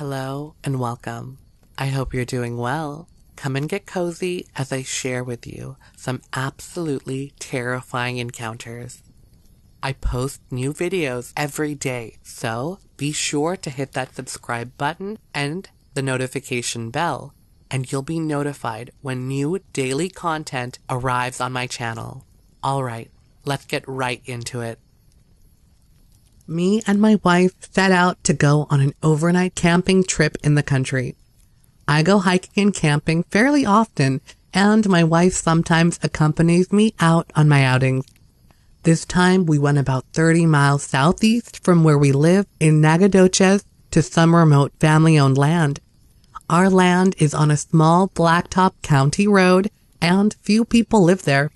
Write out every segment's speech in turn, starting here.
Hello and welcome. I hope you're doing well. Come and get cozy as I share with you some absolutely terrifying encounters. I post new videos every day, so be sure to hit that subscribe button and the notification bell, and you'll be notified when new daily content arrives on my channel. Alright, let's get right into it. Me and my wife set out to go on an overnight camping trip in the country. I go hiking and camping fairly often, and my wife sometimes accompanies me out on my outings. This time we went about 30 miles southeast from where we live in Nacogdoches to some remote family owned land. Our land is on a small blacktop county road and few people live there.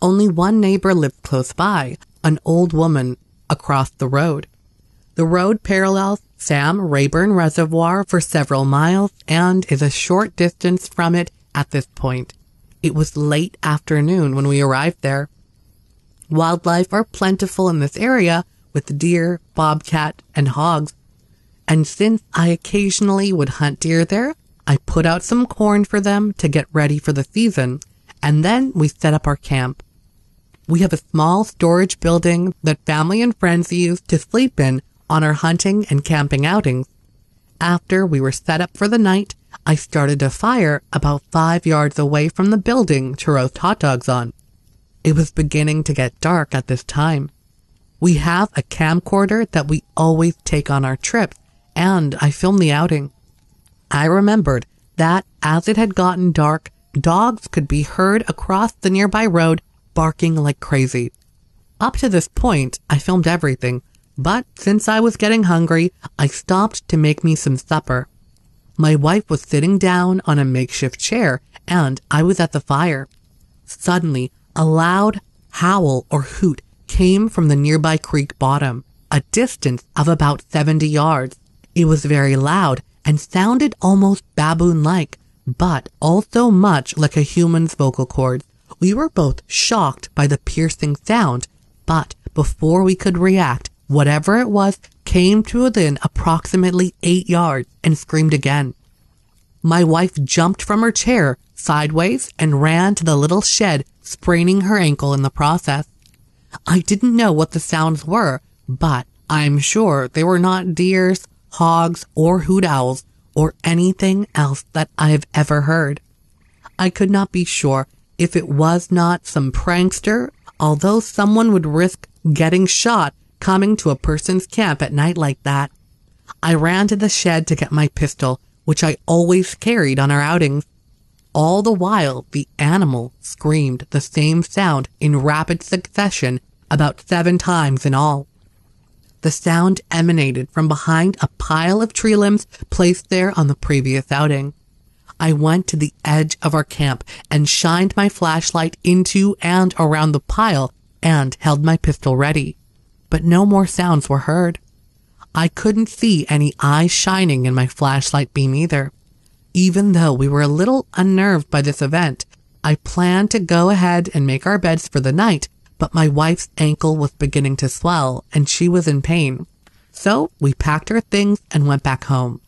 Only one neighbor lives close by, an old woman across the road. The road parallels Sam Rayburn Reservoir for several miles and is a short distance from it at this point. It was late afternoon when we arrived there. Wildlife are plentiful in this area with deer, bobcat, and hogs. And since I occasionally would hunt deer there, I put out some corn for them to get ready for the season, and then we set up our camp. We have a small storage building that family and friends use to sleep in on our hunting and camping outings. After we were set up for the night, I started a fire about five yards away from the building to roast hot dogs on. It was beginning to get dark at this time. We have a camcorder that we always take on our trips, and I filmed the outing. I remembered that as it had gotten dark, dogs could be heard across the nearby road barking like crazy. Up to this point, I filmed everything, but since I was getting hungry, I stopped to make me some supper. My wife was sitting down on a makeshift chair, and I was at the fire. Suddenly, a loud howl or hoot came from the nearby creek bottom, a distance of about 70 yards. It was very loud and sounded almost baboon-like, but also much like a human's vocal cords. We were both shocked by the piercing sound, but before we could react, whatever it was came to within approximately eight yards and screamed again. My wife jumped from her chair sideways and ran to the little shed spraining her ankle in the process. I didn't know what the sounds were, but I'm sure they were not deers, hogs, or hoot owls, or anything else that I've ever heard. I could not be sure if it was not some prankster, although someone would risk getting shot coming to a person's camp at night like that. I ran to the shed to get my pistol, which I always carried on our outings. All the while, the animal screamed the same sound in rapid succession about seven times in all. The sound emanated from behind a pile of tree limbs placed there on the previous outing. I went to the edge of our camp and shined my flashlight into and around the pile and held my pistol ready. But no more sounds were heard. I couldn't see any eyes shining in my flashlight beam either. Even though we were a little unnerved by this event, I planned to go ahead and make our beds for the night, but my wife's ankle was beginning to swell and she was in pain. So we packed our things and went back home.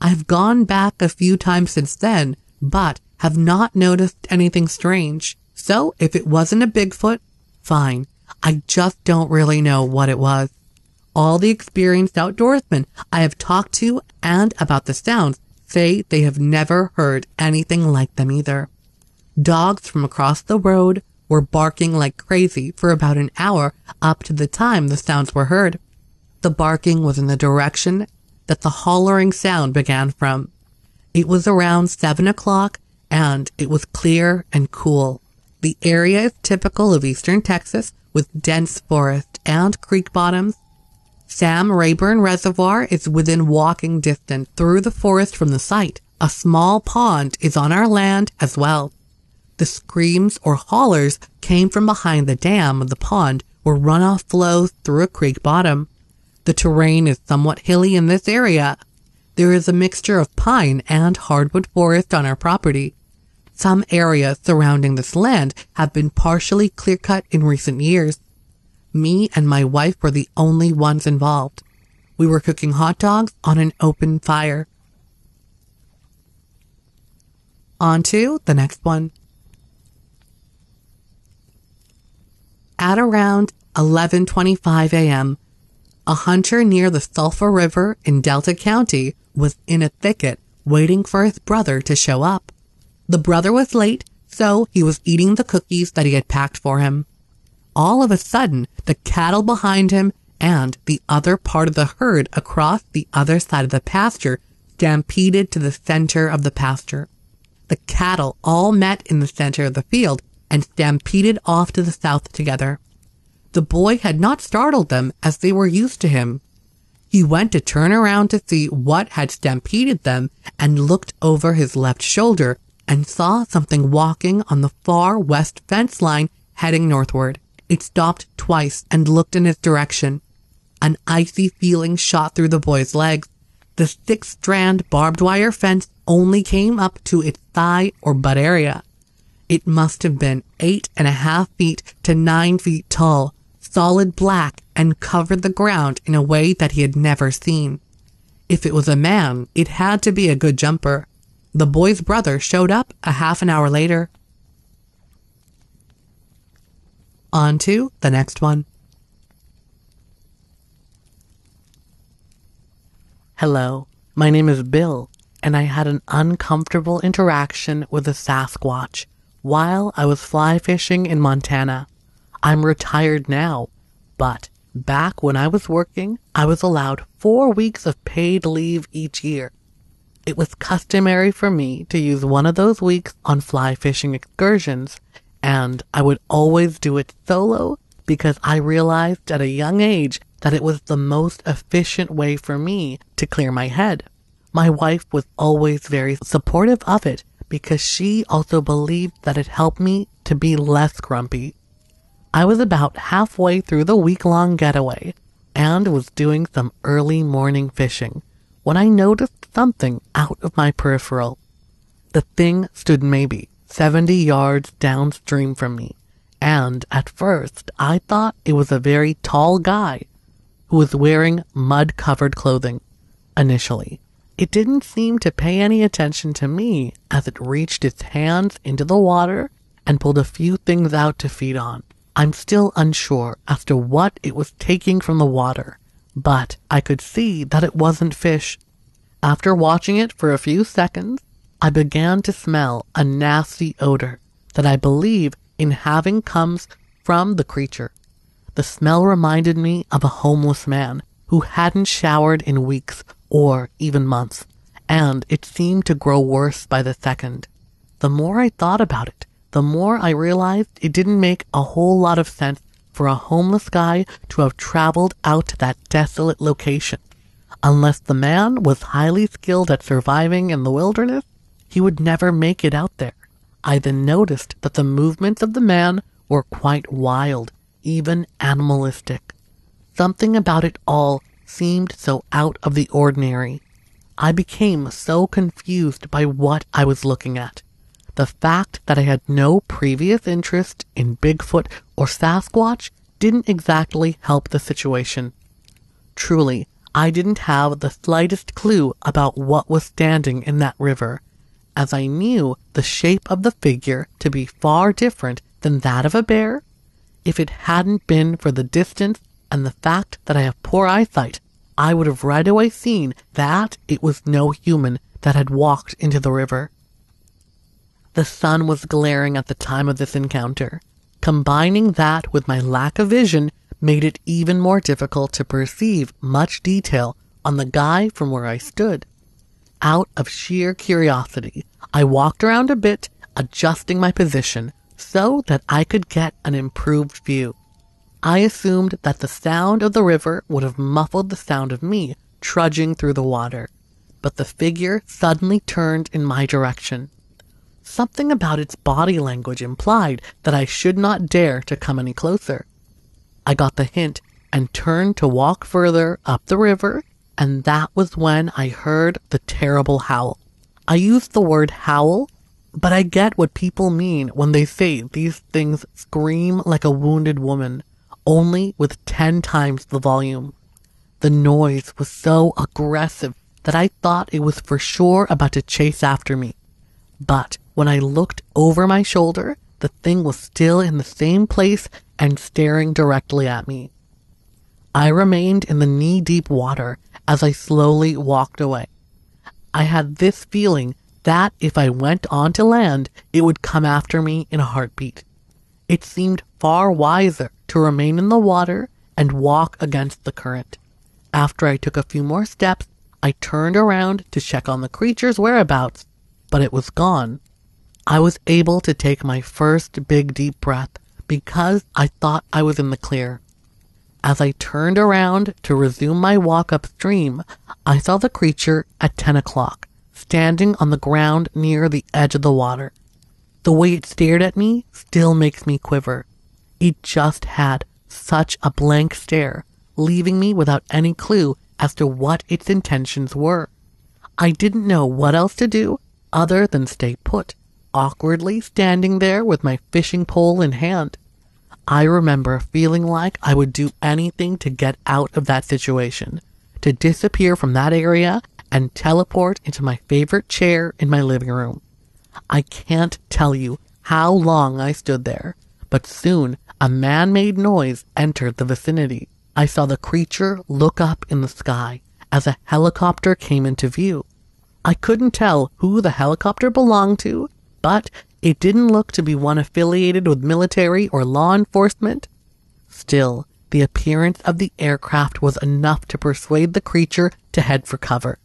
I've gone back a few times since then, but have not noticed anything strange. So if it wasn't a Bigfoot, fine. I just don't really know what it was. All the experienced outdoorsmen I have talked to and about the sounds say they have never heard anything like them either. Dogs from across the road were barking like crazy for about an hour up to the time the sounds were heard. The barking was in the direction that the hollering sound began from. It was around seven o'clock and it was clear and cool. The area is typical of eastern Texas with dense forest and creek bottoms Sam Rayburn Reservoir is within walking distance through the forest from the site. A small pond is on our land as well. The screams or hollers came from behind the dam of the pond where runoff flows through a creek bottom. The terrain is somewhat hilly in this area. There is a mixture of pine and hardwood forest on our property. Some areas surrounding this land have been partially clear cut in recent years. Me and my wife were the only ones involved. we were cooking hot dogs on an open fire. On to the next one. At around 11:25 a.m., a hunter near the Sulphur River in Delta County was in a thicket waiting for his brother to show up. The brother was late, so he was eating the cookies that he had packed for him. All of a sudden, the cattle behind him and the other part of the herd across the other side of the pasture stampeded to the center of the pasture. The cattle all met in the center of the field and stampeded off to the south together. The boy had not startled them as they were used to him. He went to turn around to see what had stampeded them and looked over his left shoulder and saw something walking on the far west fence line heading northward. It stopped twice and looked in his direction. An icy feeling shot through the boy's legs. The six strand barbed wire fence only came up to its thigh or butt area. It must have been eight and a half feet to nine feet tall, solid black, and covered the ground in a way that he had never seen. If it was a man, it had to be a good jumper. The boy's brother showed up a half an hour later. On to the next one. Hello, my name is Bill, and I had an uncomfortable interaction with a Sasquatch while I was fly fishing in Montana. I'm retired now, but back when I was working, I was allowed four weeks of paid leave each year. It was customary for me to use one of those weeks on fly fishing excursions, and I would always do it solo because I realized at a young age that it was the most efficient way for me to clear my head. My wife was always very supportive of it because she also believed that it helped me to be less grumpy. I was about halfway through the week long getaway and was doing some early morning fishing when I noticed something out of my peripheral. The thing stood maybe 70 yards downstream from me, and at first I thought it was a very tall guy who was wearing mud covered clothing. Initially, it didn't seem to pay any attention to me as it reached its hands into the water and pulled a few things out to feed on. I'm still unsure as to what it was taking from the water, but I could see that it wasn't fish. After watching it for a few seconds, I began to smell a nasty odor that I believe in having comes from the creature. The smell reminded me of a homeless man who hadn't showered in weeks or even months, and it seemed to grow worse by the second. The more I thought about it, the more I realized it didn't make a whole lot of sense for a homeless guy to have traveled out to that desolate location. Unless the man was highly skilled at surviving in the wilderness, he would never make it out there. I then noticed that the movements of the man were quite wild even animalistic. Something about it all seemed so out of the ordinary. I became so confused by what I was looking at. The fact that I had no previous interest in Bigfoot or Sasquatch didn't exactly help the situation. Truly, I didn't have the slightest clue about what was standing in that river, as I knew the shape of the figure to be far different than that of a bear if it hadn't been for the distance and the fact that I have poor eyesight, I would have right away seen that it was no human that had walked into the river. The sun was glaring at the time of this encounter. Combining that with my lack of vision made it even more difficult to perceive much detail on the guy from where I stood. Out of sheer curiosity, I walked around a bit, adjusting my position so that I could get an improved view. I assumed that the sound of the river would have muffled the sound of me trudging through the water, but the figure suddenly turned in my direction. Something about its body language implied that I should not dare to come any closer. I got the hint and turned to walk further up the river, and that was when I heard the terrible howl. I used the word howl but I get what people mean when they say these things scream like a wounded woman, only with ten times the volume. The noise was so aggressive that I thought it was for sure about to chase after me. But when I looked over my shoulder, the thing was still in the same place and staring directly at me. I remained in the knee deep water as I slowly walked away. I had this feeling that if I went on to land, it would come after me in a heartbeat. It seemed far wiser to remain in the water and walk against the current. After I took a few more steps, I turned around to check on the creature's whereabouts, but it was gone. I was able to take my first big deep breath because I thought I was in the clear. As I turned around to resume my walk upstream, I saw the creature at 10 o'clock, standing on the ground near the edge of the water. The way it stared at me still makes me quiver. It just had such a blank stare, leaving me without any clue as to what its intentions were. I didn't know what else to do other than stay put, awkwardly standing there with my fishing pole in hand. I remember feeling like I would do anything to get out of that situation, to disappear from that area and teleport into my favorite chair in my living room. I can't tell you how long I stood there, but soon a man made noise entered the vicinity. I saw the creature look up in the sky as a helicopter came into view. I couldn't tell who the helicopter belonged to, but it didn't look to be one affiliated with military or law enforcement. Still, the appearance of the aircraft was enough to persuade the creature to head for cover.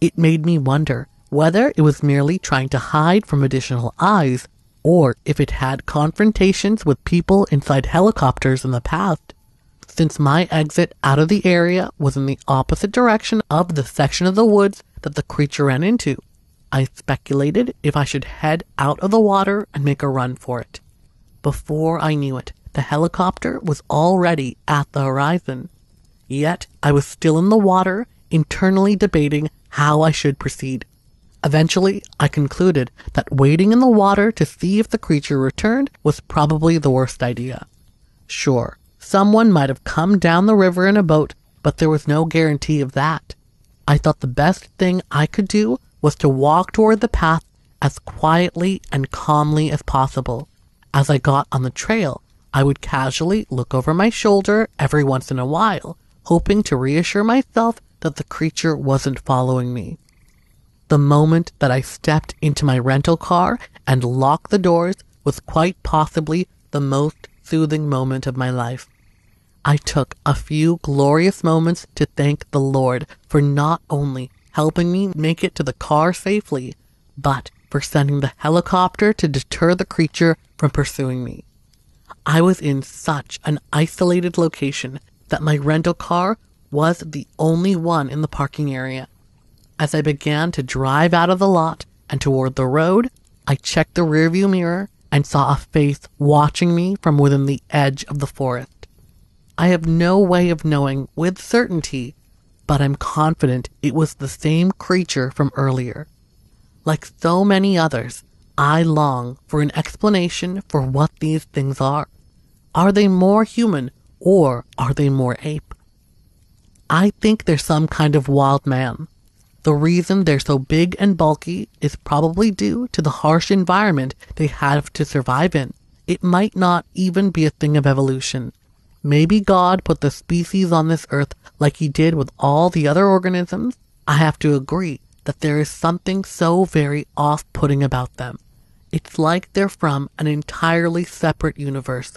It made me wonder whether it was merely trying to hide from additional eyes, or if it had confrontations with people inside helicopters in the past. Since my exit out of the area was in the opposite direction of the section of the woods that the creature ran into, I speculated if I should head out of the water and make a run for it. Before I knew it, the helicopter was already at the horizon. Yet I was still in the water, internally debating how I should proceed. Eventually, I concluded that waiting in the water to see if the creature returned was probably the worst idea. Sure, someone might have come down the river in a boat, but there was no guarantee of that. I thought the best thing I could do was to walk toward the path as quietly and calmly as possible. As I got on the trail, I would casually look over my shoulder every once in a while, hoping to reassure myself that the creature wasn't following me. The moment that I stepped into my rental car and locked the doors was quite possibly the most soothing moment of my life. I took a few glorious moments to thank the Lord for not only helping me make it to the car safely, but for sending the helicopter to deter the creature from pursuing me. I was in such an isolated location that my rental car was the only one in the parking area. As I began to drive out of the lot and toward the road, I checked the rearview mirror and saw a face watching me from within the edge of the forest. I have no way of knowing with certainty but I'm confident it was the same creature from earlier. Like so many others, I long for an explanation for what these things are. Are they more human or are they more ape? I think they're some kind of wild man. The reason they're so big and bulky is probably due to the harsh environment they have to survive in. It might not even be a thing of evolution. Maybe God put the species on this earth like he did with all the other organisms. I have to agree that there is something so very off putting about them. It's like they're from an entirely separate universe.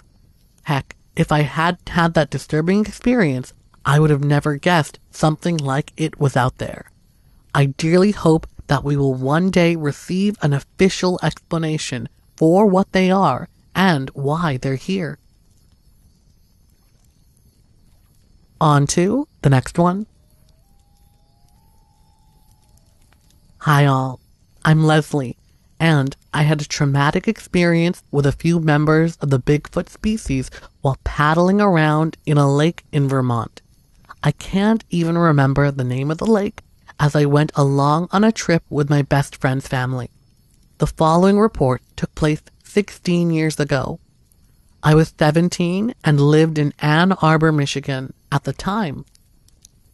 Heck, if I had had that disturbing experience, I would have never guessed something like it was out there. I dearly hope that we will one day receive an official explanation for what they are and why they're here. On to the next one. Hi, all. I'm Leslie, and I had a traumatic experience with a few members of the Bigfoot species while paddling around in a lake in Vermont. I can't even remember the name of the lake as I went along on a trip with my best friend's family. The following report took place 16 years ago. I was 17 and lived in Ann Arbor, Michigan at the time.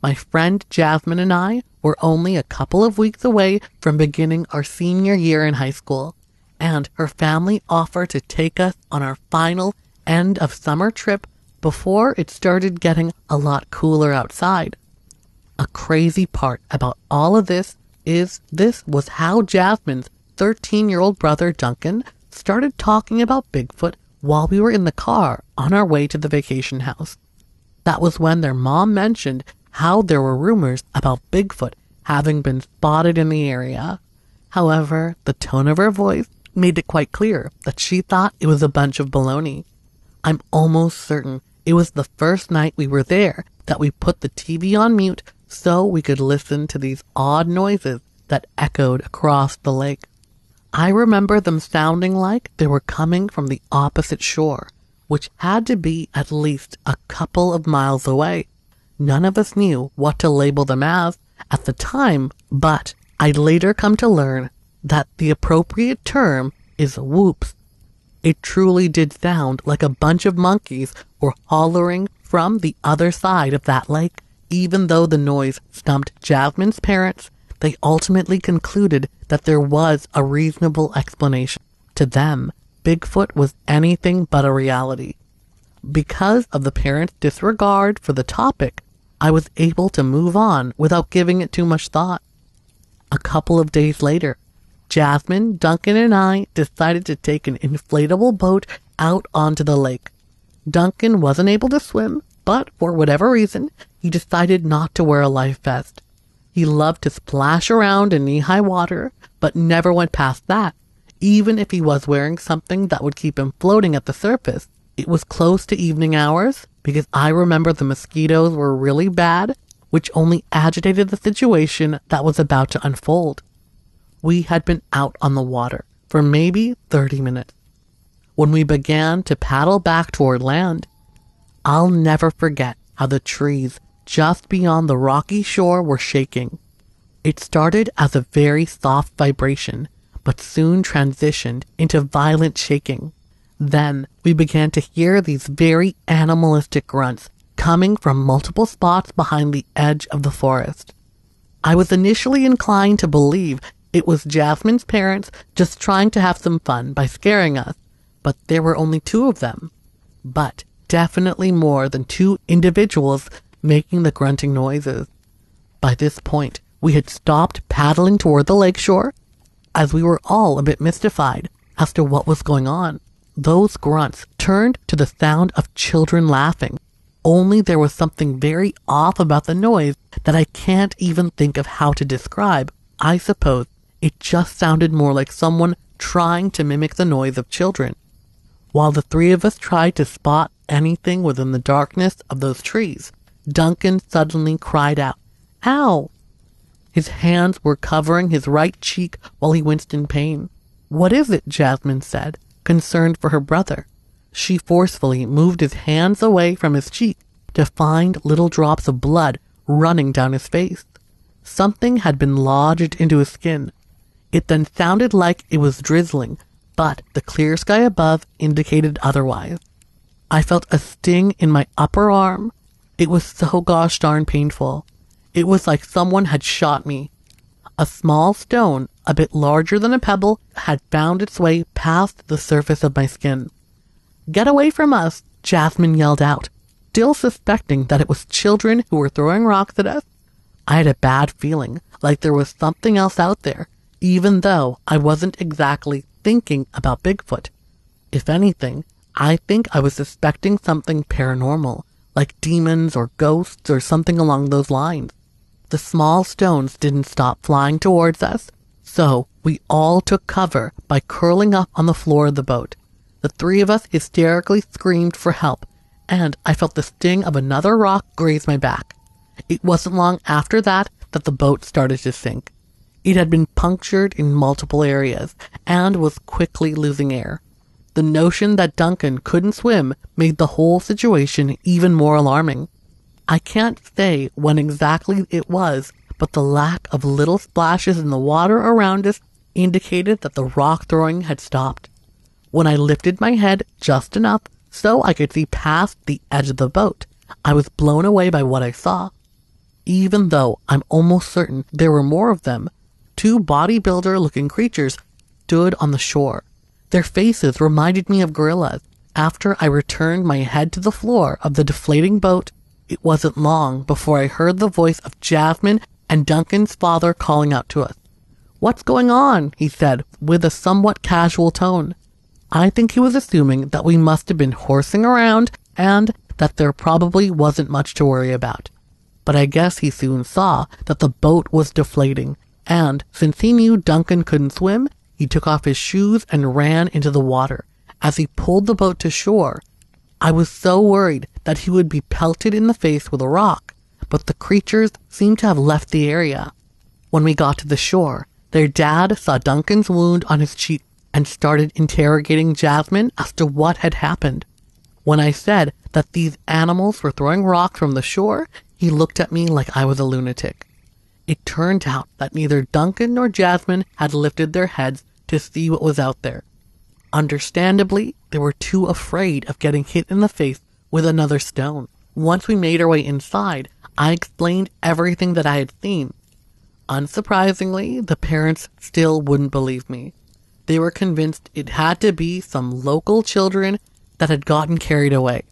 my friend Jasmine and I were only a couple of weeks away from beginning our senior year in high school, and her family offered to take us on our final end of summer trip before it started getting a lot cooler outside. A crazy part about all of this is this was how Jasmine's 13 year old brother Duncan started talking about Bigfoot while we were in the car on our way to the vacation house. That was when their mom mentioned how there were rumors about Bigfoot having been spotted in the area. However, the tone of her voice made it quite clear that she thought it was a bunch of baloney. I'm almost certain it was the first night we were there that we put the TV on mute so we could listen to these odd noises that echoed across the lake. I remember them sounding like they were coming from the opposite shore, which had to be at least a couple of miles away. None of us knew what to label them as at the time, but I'd later come to learn that the appropriate term is whoops. It truly did sound like a bunch of monkeys were hollering from the other side of that lake. Even though the noise stumped Jasmine's parents, they ultimately concluded that there was a reasonable explanation. To them, Bigfoot was anything but a reality. Because of the parents' disregard for the topic, I was able to move on without giving it too much thought. A couple of days later, Jasmine, Duncan, and I decided to take an inflatable boat out onto the lake. Duncan wasn't able to swim, but for whatever reason, he decided not to wear a life vest. He loved to splash around in knee high water, but never went past that. Even if he was wearing something that would keep him floating at the surface, it was close to evening hours because I remember the mosquitoes were really bad, which only agitated the situation that was about to unfold. We had been out on the water for maybe 30 minutes. When we began to paddle back toward land, I'll never forget how the trees just beyond the rocky shore were shaking. It started as a very soft vibration, but soon transitioned into violent shaking. Then we began to hear these very animalistic grunts coming from multiple spots behind the edge of the forest. I was initially inclined to believe it was Jasmine's parents just trying to have some fun by scaring us, but there were only two of them. But definitely more than two individuals making the grunting noises. By this point, we had stopped paddling toward the lakeshore, as we were all a bit mystified as to what was going on. Those grunts turned to the sound of children laughing. Only there was something very off about the noise that I can't even think of how to describe. I suppose it just sounded more like someone trying to mimic the noise of children. While the three of us tried to spot anything within the darkness of those trees, Duncan suddenly cried out, Ow! His hands were covering his right cheek while he winced in pain. What is it? Jasmine said, concerned for her brother. She forcefully moved his hands away from his cheek to find little drops of blood running down his face. Something had been lodged into his skin. It then sounded like it was drizzling, but the clear sky above indicated otherwise. I felt a sting in my upper arm it was so gosh darn painful. It was like someone had shot me. A small stone, a bit larger than a pebble, had found its way past the surface of my skin. Get away from us, Jasmine yelled out, still suspecting that it was children who were throwing rocks at us. I had a bad feeling, like there was something else out there, even though I wasn't exactly thinking about Bigfoot. If anything, I think I was suspecting something paranormal, like demons or ghosts or something along those lines. The small stones didn't stop flying towards us, so we all took cover by curling up on the floor of the boat. The three of us hysterically screamed for help, and I felt the sting of another rock graze my back. It wasn't long after that that the boat started to sink. It had been punctured in multiple areas and was quickly losing air. The notion that Duncan couldn't swim made the whole situation even more alarming. I can't say when exactly it was, but the lack of little splashes in the water around us indicated that the rock throwing had stopped. When I lifted my head just enough so I could see past the edge of the boat, I was blown away by what I saw. even though I'm almost certain there were more of them. Two bodybuilder looking creatures stood on the shore. Their faces reminded me of gorillas. After I returned my head to the floor of the deflating boat, it wasn't long before I heard the voice of Jasmine and Duncan's father calling out to us. What's going on? he said with a somewhat casual tone. I think he was assuming that we must have been horsing around and that there probably wasn't much to worry about. But I guess he soon saw that the boat was deflating, and since he knew Duncan couldn't swim, he took off his shoes and ran into the water. As he pulled the boat to shore, I was so worried that he would be pelted in the face with a rock, but the creatures seemed to have left the area. When we got to the shore, their dad saw Duncan's wound on his cheek and started interrogating Jasmine as to what had happened. When I said that these animals were throwing rocks from the shore, he looked at me like I was a lunatic. It turned out that neither Duncan nor Jasmine had lifted their heads to see what was out there. Understandably, they were too afraid of getting hit in the face with another stone. Once we made our way inside, I explained everything that I had seen. Unsurprisingly, the parents still wouldn't believe me. They were convinced it had to be some local children that had gotten carried away.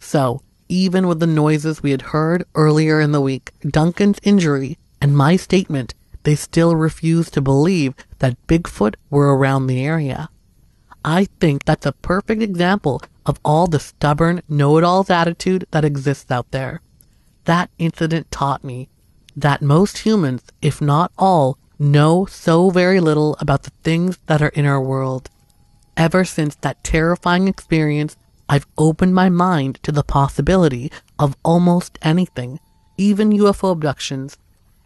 So, even with the noises we had heard earlier in the week, Duncan's injury, and my statement, they still refused to believe that Bigfoot were around the area. I think that's a perfect example of all the stubborn know-it-alls attitude that exists out there. That incident taught me that most humans, if not all, know so very little about the things that are in our world. Ever since that terrifying experience, I've opened my mind to the possibility of almost anything, even UFO abductions.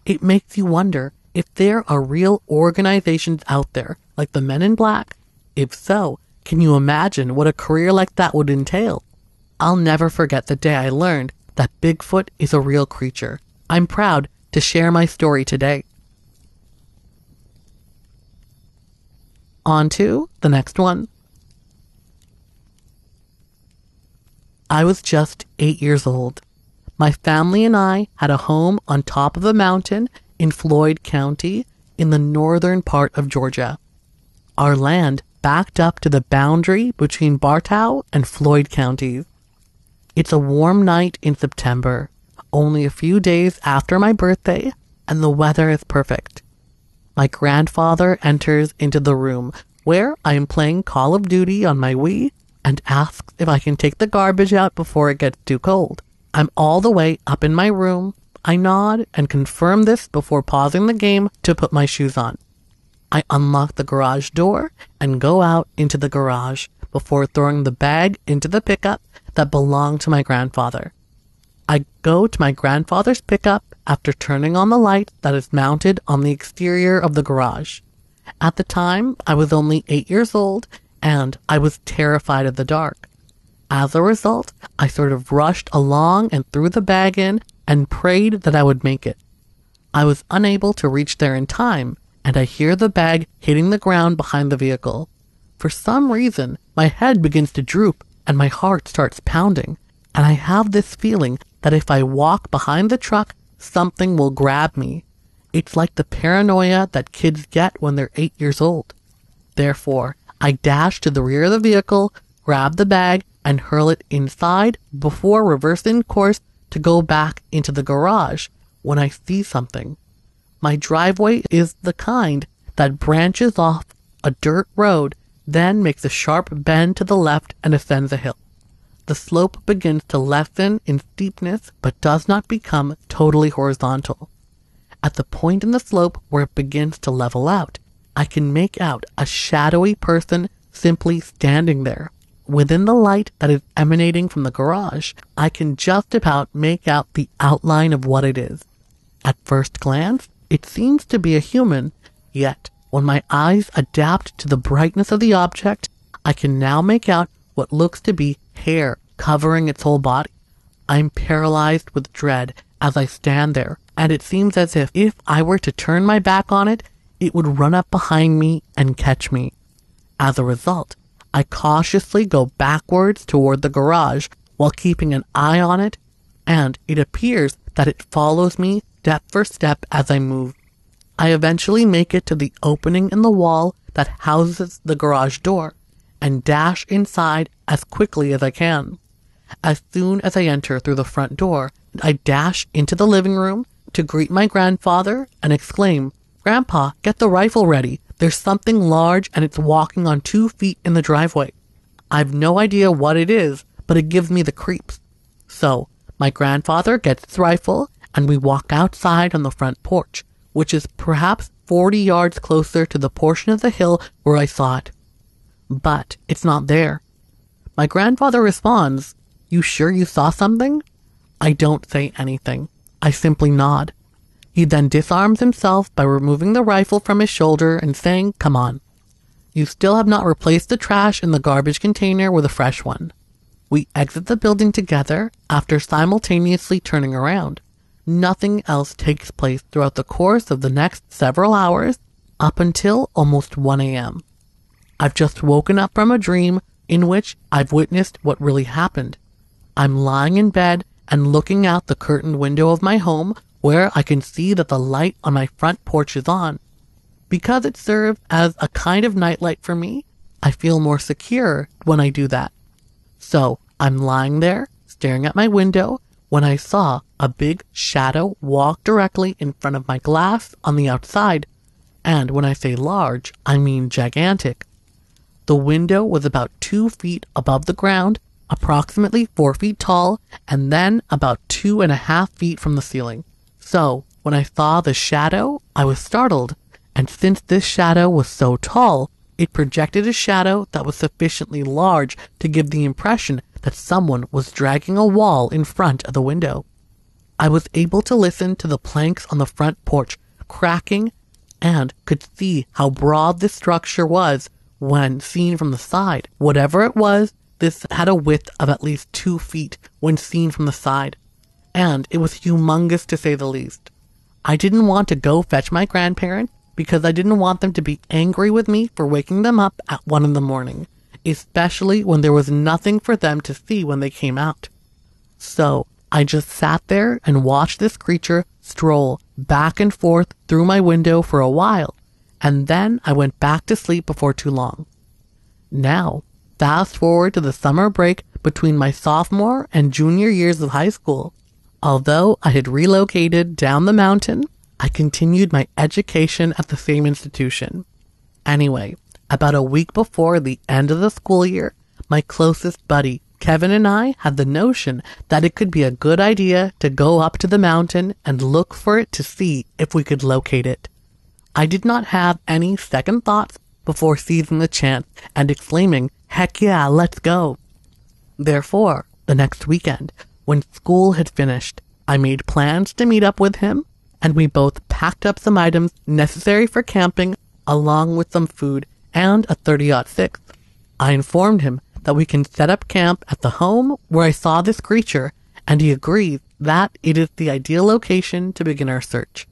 It makes you wonder if there are real organizations out there, like the Men in Black. If so, can you imagine what a career like that would entail? I'll never forget the day I learned that Bigfoot is a real creature. I'm proud to share my story today. On to the next one. I was just eight years old. My family and I had a home on top of a mountain in Floyd County in the northern part of Georgia. Our land backed up to the boundary between Bartow and Floyd counties. It's a warm night in September, only a few days after my birthday, and the weather is perfect. My grandfather enters into the room where I am playing Call of Duty on my Wii and asks if I can take the garbage out before it gets too cold. I'm all the way up in my room. I nod and confirm this before pausing the game to put my shoes on. I unlock the garage door and go out into the garage before throwing the bag into the pickup that belonged to my grandfather. I go to my grandfather's pickup after turning on the light that is mounted on the exterior of the garage. At the time, I was only eight years old and I was terrified of the dark. As a result, I sort of rushed along and threw the bag in and prayed that I would make it. I was unable to reach there in time, and I hear the bag hitting the ground behind the vehicle. For some reason, my head begins to droop and my heart starts pounding, and I have this feeling that if I walk behind the truck, something will grab me. It's like the paranoia that kids get when they're eight years old. Therefore, I dash to the rear of the vehicle, grab the bag, and hurl it inside before reversing course to go back into the garage when I see something. My driveway is the kind that branches off a dirt road, then makes a sharp bend to the left and ascends a hill. The slope begins to lessen in steepness but does not become totally horizontal. At the point in the slope where it begins to level out, I can make out a shadowy person simply standing there. Within the light that is emanating from the garage, I can just about make out the outline of what it is. At first glance, it seems to be a human, yet when my eyes adapt to the brightness of the object, I can now make out what looks to be hair covering its whole body. I'm paralyzed with dread as I stand there, and it seems as if if I were to turn my back on it, it would run up behind me and catch me. As a result, I cautiously go backwards toward the garage while keeping an eye on it, and it appears that it follows me step for step as I move. I eventually make it to the opening in the wall that houses the garage door and dash inside as quickly as I can. As soon as I enter through the front door, I dash into the living room to greet my grandfather and exclaim, Grandpa, get the rifle ready. There's something large and it's walking on two feet in the driveway. I've no idea what it is, but it gives me the creeps. So, my grandfather gets his rifle and we walk outside on the front porch, which is perhaps 40 yards closer to the portion of the hill where I saw it. But it's not there. My grandfather responds, You sure you saw something? I don't say anything. I simply nod. He then disarms himself by removing the rifle from his shoulder and saying, Come on. You still have not replaced the trash in the garbage container with a fresh one. We exit the building together after simultaneously turning around. Nothing else takes place throughout the course of the next several hours up until almost 1 a.m. I've just woken up from a dream in which I've witnessed what really happened. I'm lying in bed and looking out the curtained window of my home where I can see that the light on my front porch is on. Because it serves as a kind of nightlight for me, I feel more secure when I do that. So I'm lying there, staring at my window, when I saw a big shadow walk directly in front of my glass on the outside. And when I say large, I mean gigantic. The window was about two feet above the ground, approximately four feet tall, and then about two and a half feet from the ceiling. So, when I saw the shadow, I was startled, and since this shadow was so tall, it projected a shadow that was sufficiently large to give the impression that someone was dragging a wall in front of the window. I was able to listen to the planks on the front porch cracking and could see how broad this structure was when seen from the side. Whatever it was, this had a width of at least two feet when seen from the side, and it was humongous to say the least. I didn't want to go fetch my grandparents because I didn't want them to be angry with me for waking them up at one in the morning, especially when there was nothing for them to see when they came out. So I just sat there and watched this creature stroll back and forth through my window for a while and then I went back to sleep before too long. Now, fast forward to the summer break between my sophomore and junior years of high school. Although I had relocated down the mountain, I continued my education at the same institution. Anyway, about a week before the end of the school year, my closest buddy, Kevin, and I had the notion that it could be a good idea to go up to the mountain and look for it to see if we could locate it. I did not have any second thoughts before seizing the chance and exclaiming, heck yeah, let's go. Therefore, the next weekend, when school had finished, I made plans to meet up with him, and we both packed up some items necessary for camping, along with some food and a 30 6. I informed him that we can set up camp at the home where I saw this creature, and he agrees that it is the ideal location to begin our search.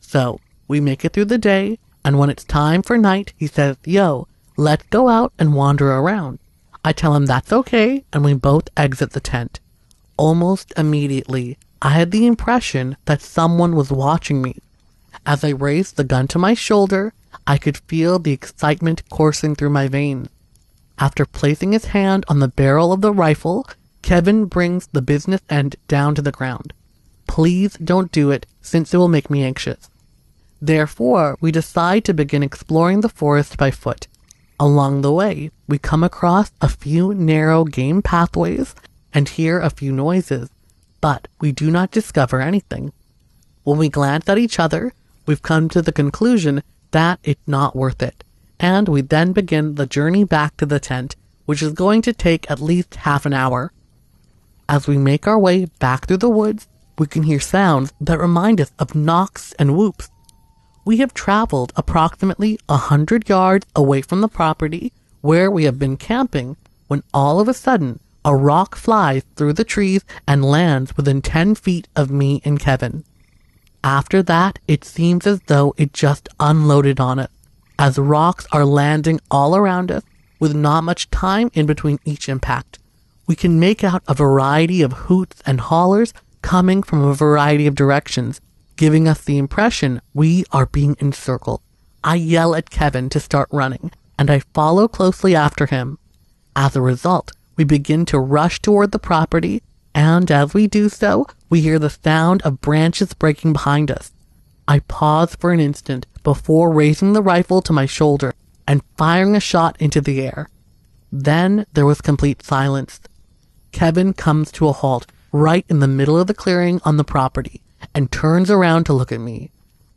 So, we make it through the day, and when it's time for night, he says, Yo, let's go out and wander around. I tell him that's okay, and we both exit the tent. Almost immediately, I had the impression that someone was watching me. As I raised the gun to my shoulder, I could feel the excitement coursing through my veins. After placing his hand on the barrel of the rifle, Kevin brings the business end down to the ground. Please don't do it, since it will make me anxious. Therefore, we decide to begin exploring the forest by foot. Along the way, we come across a few narrow game pathways and hear a few noises, but we do not discover anything. When we glance at each other, we've come to the conclusion that it's not worth it, and we then begin the journey back to the tent, which is going to take at least half an hour. As we make our way back through the woods, we can hear sounds that remind us of knocks and whoops we have traveled approximately a hundred yards away from the property where we have been camping when all of a sudden a rock flies through the trees and lands within 10 feet of me and Kevin. After that, it seems as though it just unloaded on us, as rocks are landing all around us with not much time in between each impact. We can make out a variety of hoots and hollers coming from a variety of directions, giving us the impression we are being encircled. I yell at Kevin to start running, and I follow closely after him. As a result, we begin to rush toward the property, and as we do so, we hear the sound of branches breaking behind us. I pause for an instant before raising the rifle to my shoulder and firing a shot into the air. Then there was complete silence. Kevin comes to a halt right in the middle of the clearing on the property and turns around to look at me.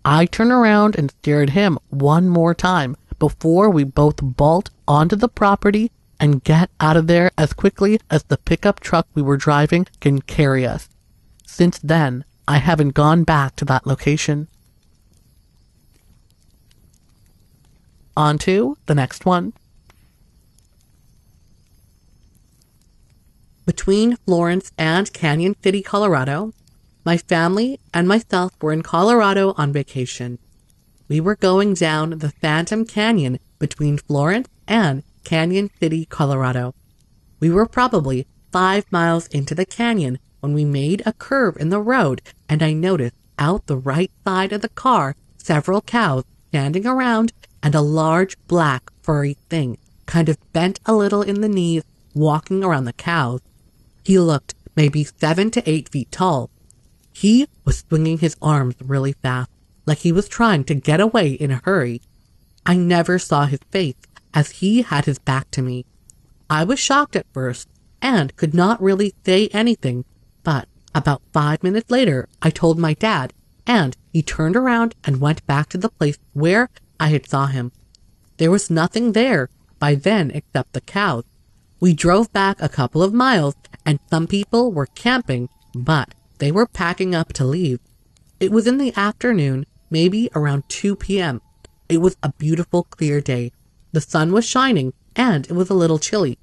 I turn around and stare at him one more time before we both bolt onto the property and get out of there as quickly as the pickup truck we were driving can carry us. Since then, I haven't gone back to that location. On to the next one. Between Florence and Canyon City, Colorado, my family and myself were in Colorado on vacation. We were going down the Phantom Canyon between Florence and Canyon City, Colorado. We were probably five miles into the canyon when we made a curve in the road and I noticed out the right side of the car several cows standing around and a large black furry thing kind of bent a little in the knees walking around the cows. He looked maybe seven to eight feet tall. He was swinging his arms really fast, like he was trying to get away in a hurry. I never saw his face as he had his back to me. I was shocked at first and could not really say anything, but about five minutes later I told my dad and he turned around and went back to the place where I had saw him. There was nothing there by then except the cows. We drove back a couple of miles and some people were camping, but they were packing up to leave. It was in the afternoon, maybe around 2 p.m. It was a beautiful, clear day. The sun was shining and it was a little chilly.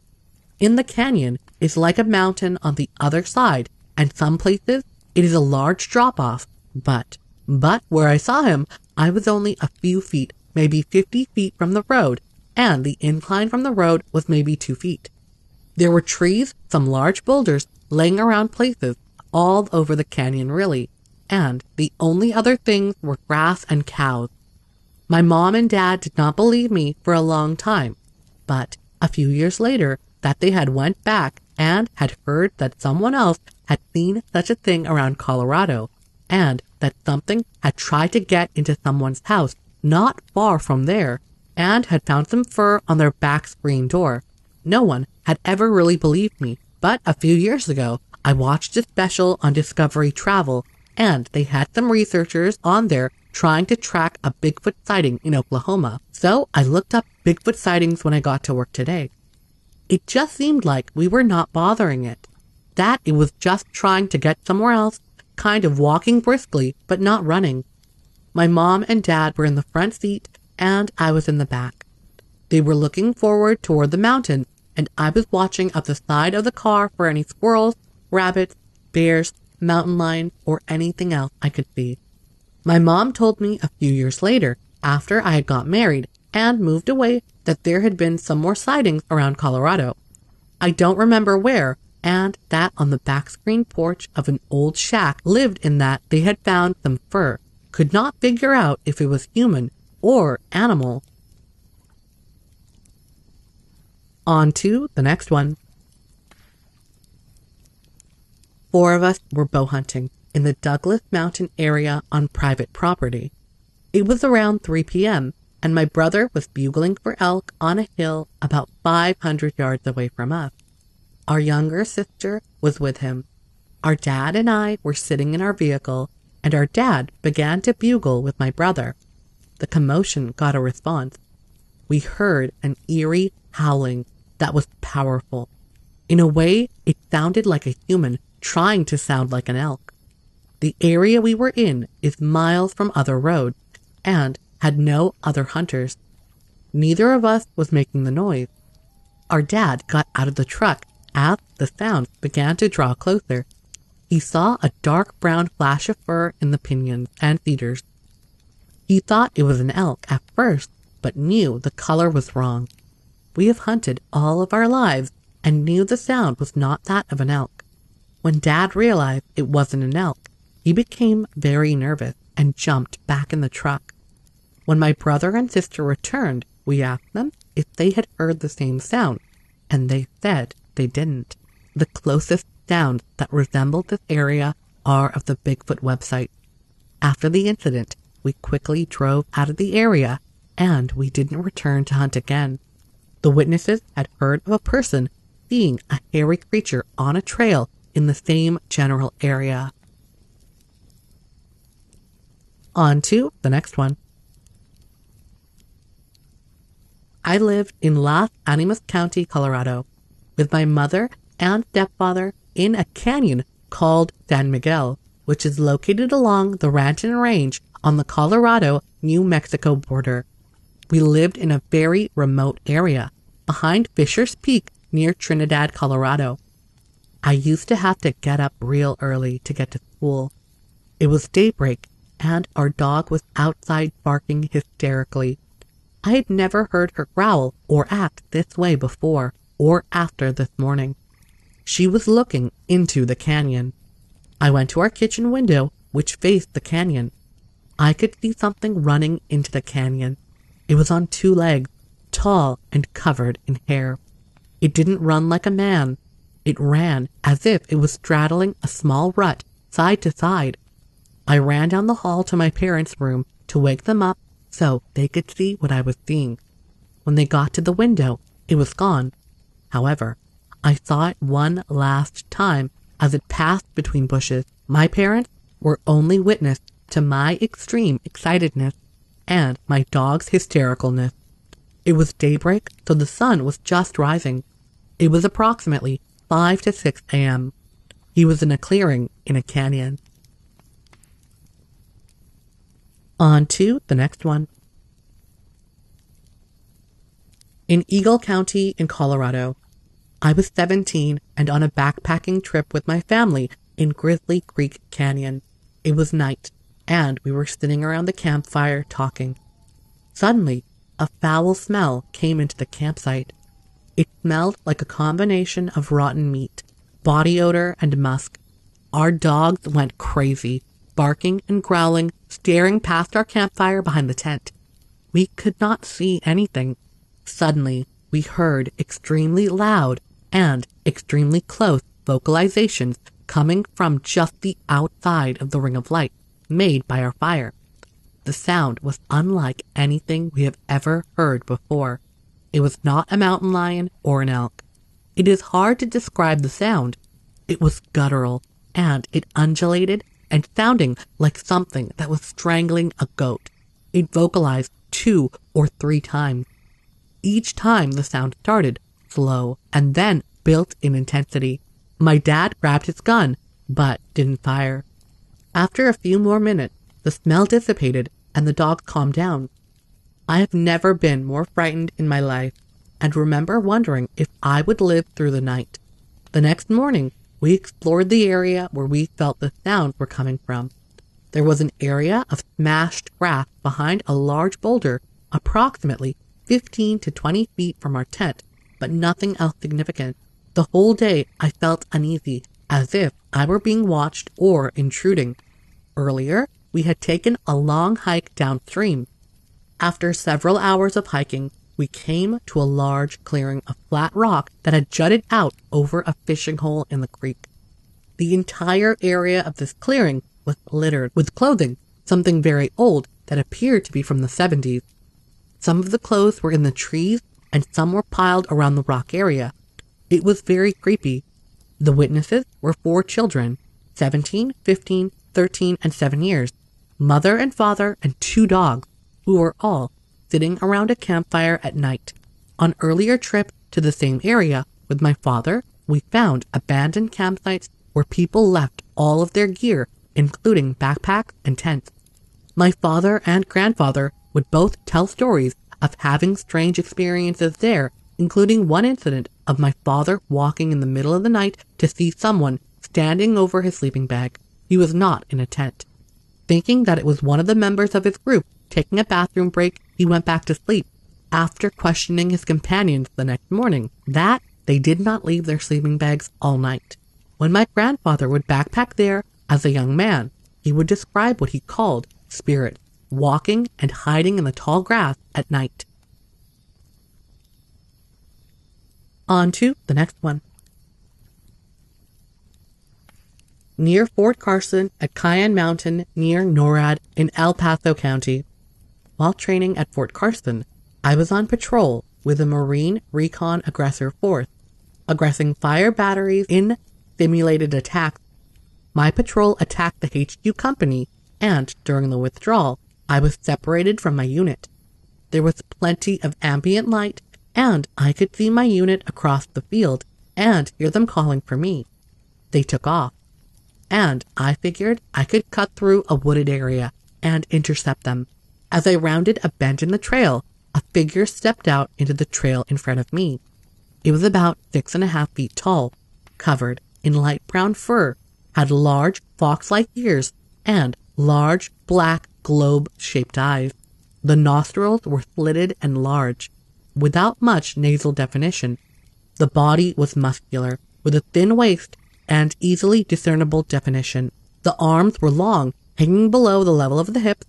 In the canyon it's like a mountain on the other side, and some places it is a large drop off. But, but where I saw him, I was only a few feet maybe 50 feet from the road, and the incline from the road was maybe two feet. There were trees, some large boulders laying around places all over the canyon really, and the only other things were grass and cows. My mom and dad did not believe me for a long time, but a few years later that they had went back and had heard that someone else had seen such a thing around Colorado, and that something had tried to get into someone's house not far from there, and had found some fur on their back screen door. No one had ever really believed me, but a few years ago, I watched a special on Discovery Travel, and they had some researchers on there trying to track a Bigfoot sighting in Oklahoma. So I looked up Bigfoot sightings when I got to work today. It just seemed like we were not bothering it. That it was just trying to get somewhere else, kind of walking briskly, but not running. My mom and dad were in the front seat and I was in the back. They were looking forward toward the mountain and I was watching up the side of the car for any squirrels, rabbits, bears, mountain lions, or anything else I could see. My mom told me a few years later, after I had got married and moved away, that there had been some more sightings around Colorado. I don't remember where, and that on the back screen porch of an old shack lived in that they had found some fur could not figure out if it was human or animal. On to the next one. Four of us were bow hunting in the Douglas Mountain area on private property. It was around 3 p.m., and my brother was bugling for elk on a hill about 500 yards away from us. Our younger sister was with him. Our dad and I were sitting in our vehicle and our dad began to bugle with my brother. The commotion got a response. We heard an eerie howling that was powerful. In a way, it sounded like a human trying to sound like an elk. The area we were in is miles from other roads and had no other hunters. Neither of us was making the noise. Our dad got out of the truck as the sound began to draw closer. He saw a dark brown flash of fur in the pinions and cedars. He thought it was an elk at first, but knew the color was wrong. We have hunted all of our lives and knew the sound was not that of an elk. When Dad realized it wasn't an elk, he became very nervous and jumped back in the truck. When my brother and sister returned, we asked them if they had heard the same sound, and they said they didn't. The closest sounds that resembled this area are of the Bigfoot website. After the incident, we quickly drove out of the area and we didn't return to hunt again. The witnesses had heard of a person seeing a hairy creature on a trail in the same general area. On to the next one. I lived in Las Animas County, Colorado, with my mother and stepfather in a canyon called San Miguel, which is located along the Raton Range on the Colorado New Mexico border. We lived in a very remote area behind Fisher's Peak near Trinidad, Colorado. I used to have to get up real early to get to school. It was daybreak and our dog was outside barking hysterically. I had never heard her growl or act this way before or after this morning. She was looking into the canyon. I went to our kitchen window, which faced the canyon. I could see something running into the canyon. It was on two legs, tall and covered in hair. It didn't run like a man. It ran as if it was straddling a small rut side to side. I ran down the hall to my parents' room to wake them up so they could see what I was seeing. When they got to the window, it was gone. However, I saw it one last time as it passed between bushes. My parents were only witness to my extreme excitedness and my dog's hystericalness. It was daybreak, so the sun was just rising. It was approximately 5 to 6 a.m. He was in a clearing in a canyon. On to the next one. In Eagle County in Colorado, I was 17 and on a backpacking trip with my family in Grizzly Creek Canyon. It was night, and we were sitting around the campfire talking. Suddenly, a foul smell came into the campsite. It smelled like a combination of rotten meat, body odor, and musk. Our dogs went crazy, barking and growling, staring past our campfire behind the tent. We could not see anything. Suddenly, we heard extremely loud and extremely close vocalizations coming from just the outside of the ring of light made by our fire. The sound was unlike anything we have ever heard before. It was not a mountain lion or an elk. It is hard to describe the sound. It was guttural, and it undulated and sounding like something that was strangling a goat. It vocalized two or three times. Each time the sound started slow and then built in intensity. My dad grabbed his gun, but didn't fire. After a few more minutes, the smell dissipated and the dog calmed down. I have never been more frightened in my life and remember wondering if I would live through the night. The next morning, we explored the area where we felt the sounds were coming from. There was an area of smashed grass behind a large boulder, approximately 15 to 20 feet from our tent, but nothing else significant. The whole day I felt uneasy, as if I were being watched or intruding. Earlier, we had taken a long hike downstream. After several hours of hiking, we came to a large clearing of flat rock that had jutted out over a fishing hole in the creek. The entire area of this clearing was littered with clothing, something very old that appeared to be from the 70s. Some of the clothes were in the trees and some were piled around the rock area. It was very creepy. The witnesses were four children, 17, 15, 13, and 7 years, mother and father, and two dogs, who were all sitting around a campfire at night. On earlier trip to the same area with my father, we found abandoned campsites where people left all of their gear, including backpacks and tents. My father and grandfather would both tell stories of having strange experiences there, including one incident of my father walking in the middle of the night to see someone standing over his sleeping bag. He was not in a tent. Thinking that it was one of the members of his group taking a bathroom break, he went back to sleep after questioning his companions the next morning that they did not leave their sleeping bags all night. when my grandfather would backpack there as a young man, he would describe what he called spirits walking and hiding in the tall grass at night. On to the next one. Near Fort Carson at Cheyenne Mountain near NORAD in El Paso County. While training at Fort Carson, I was on patrol with the Marine Recon Aggressor Force, aggressing fire batteries in simulated attacks. My patrol attacked the HQ company, and during the withdrawal, I was separated from my unit. There was plenty of ambient light, and I could see my unit across the field and hear them calling for me. They took off, and I figured I could cut through a wooded area and intercept them. As I rounded a bend in the trail, a figure stepped out into the trail in front of me. It was about six and a half feet tall, covered in light brown fur, had large fox-like ears, and large black globe-shaped eyes. The nostrils were slitted and large, without much nasal definition. The body was muscular, with a thin waist and easily discernible definition. The arms were long, hanging below the level of the hips.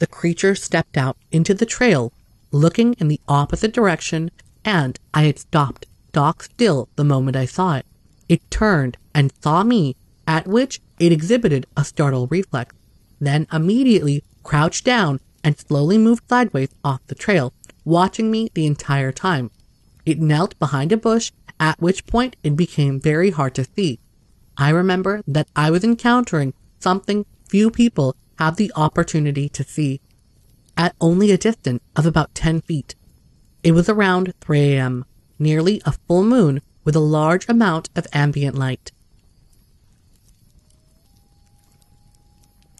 The creature stepped out into the trail, looking in the opposite direction, and I had stopped stock still the moment I saw it. It turned and saw me, at which it exhibited a startled reflex, then immediately crouched down and slowly moved sideways off the trail, watching me the entire time. It knelt behind a bush, at which point it became very hard to see. I remember that I was encountering something few people have the opportunity to see at only a distance of about 10 feet. It was around 3 a.m., nearly a full moon with a large amount of ambient light.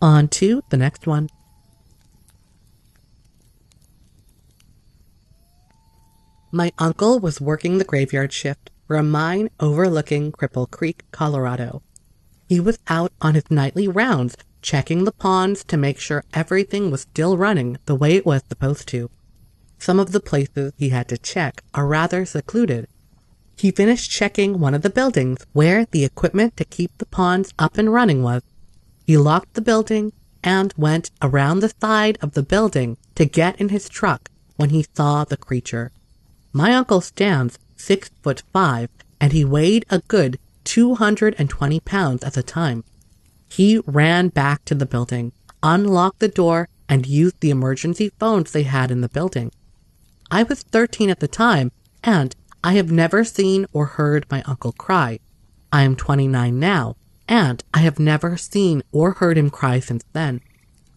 On to the next one. My uncle was working the graveyard shift for a mine overlooking Cripple Creek, Colorado. He was out on his nightly rounds checking the ponds to make sure everything was still running the way it was supposed to. Some of the places he had to check are rather secluded. He finished checking one of the buildings where the equipment to keep the ponds up and running was. He locked the building and went around the side of the building to get in his truck when he saw the creature. My uncle stands six foot five, and he weighed a good 220 pounds at the time. He ran back to the building, unlocked the door, and used the emergency phones they had in the building. I was 13 at the time, and I have never seen or heard my uncle cry. I am 29 now, and I have never seen or heard him cry since then.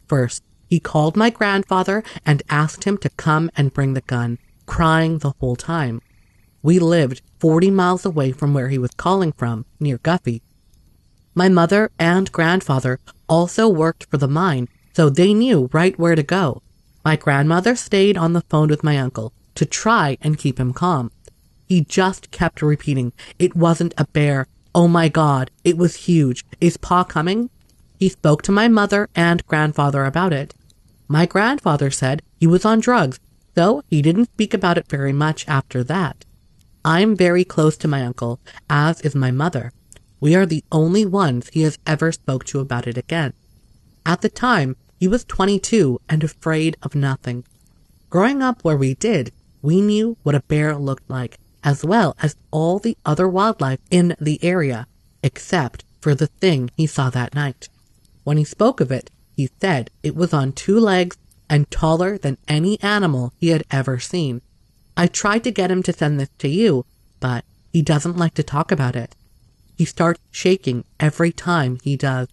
First, he called my grandfather and asked him to come and bring the gun, crying the whole time. We lived 40 miles away from where he was calling from, near Guffey. My mother and grandfather also worked for the mine, so they knew right where to go. My grandmother stayed on the phone with my uncle to try and keep him calm. He just kept repeating, It wasn't a bear. Oh my god, it was huge. Is Pa coming? He spoke to my mother and grandfather about it. My grandfather said he was on drugs though he didn't speak about it very much after that. I'm very close to my uncle, as is my mother. We are the only ones he has ever spoke to about it again. At the time, he was 22 and afraid of nothing. Growing up where we did, we knew what a bear looked like, as well as all the other wildlife in the area, except for the thing he saw that night. When he spoke of it, he said it was on two legs and taller than any animal he had ever seen. I tried to get him to send this to you, but he doesn't like to talk about it. He starts shaking every time he does.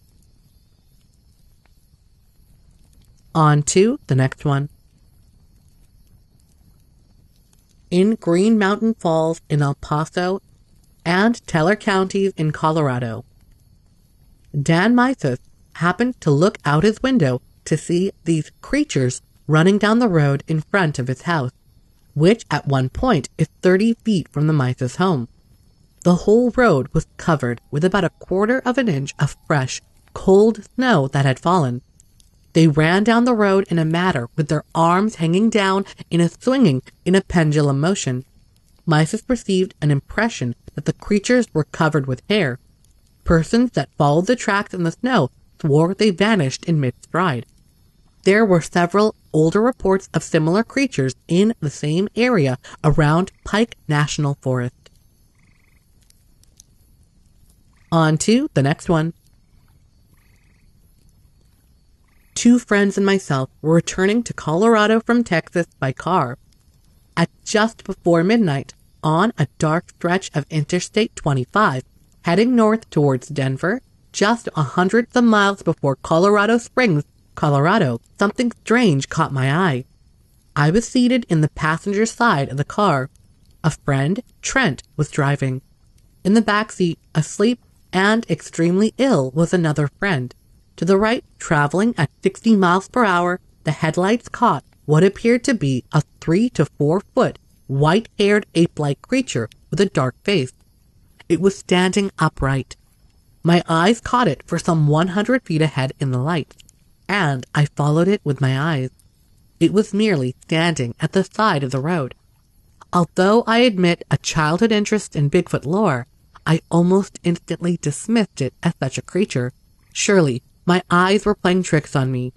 On to the next one. In Green Mountain Falls in El Paso and Teller counties in Colorado. Dan Mysis happened to look out his window to see these creatures running down the road in front of his house, which at one point is 30 feet from the Mysis home. The whole road was covered with about a quarter of an inch of fresh, cold snow that had fallen. They ran down the road in a matter with their arms hanging down in a swinging in a pendulum motion. Mysis perceived an impression that the creatures were covered with hair. Persons that followed the tracks in the snow swore they vanished in mid-stride. There were several older reports of similar creatures in the same area around Pike National Forest. On to the next one. Two friends and myself were returning to Colorado from Texas by car. At just before midnight, on a dark stretch of Interstate 25, heading north towards Denver, just a hundred of miles before Colorado Springs, Colorado, something strange caught my eye. I was seated in the passenger side of the car. A friend, Trent, was driving. In the back seat, asleep and extremely ill, was another friend. To the right, traveling at 60 miles per hour, the headlights caught what appeared to be a three to four foot, white haired ape like creature with a dark face. It was standing upright. My eyes caught it for some 100 feet ahead in the light, and I followed it with my eyes. It was merely standing at the side of the road. Although I admit a childhood interest in Bigfoot lore, I almost instantly dismissed it as such a creature. Surely my eyes were playing tricks on me.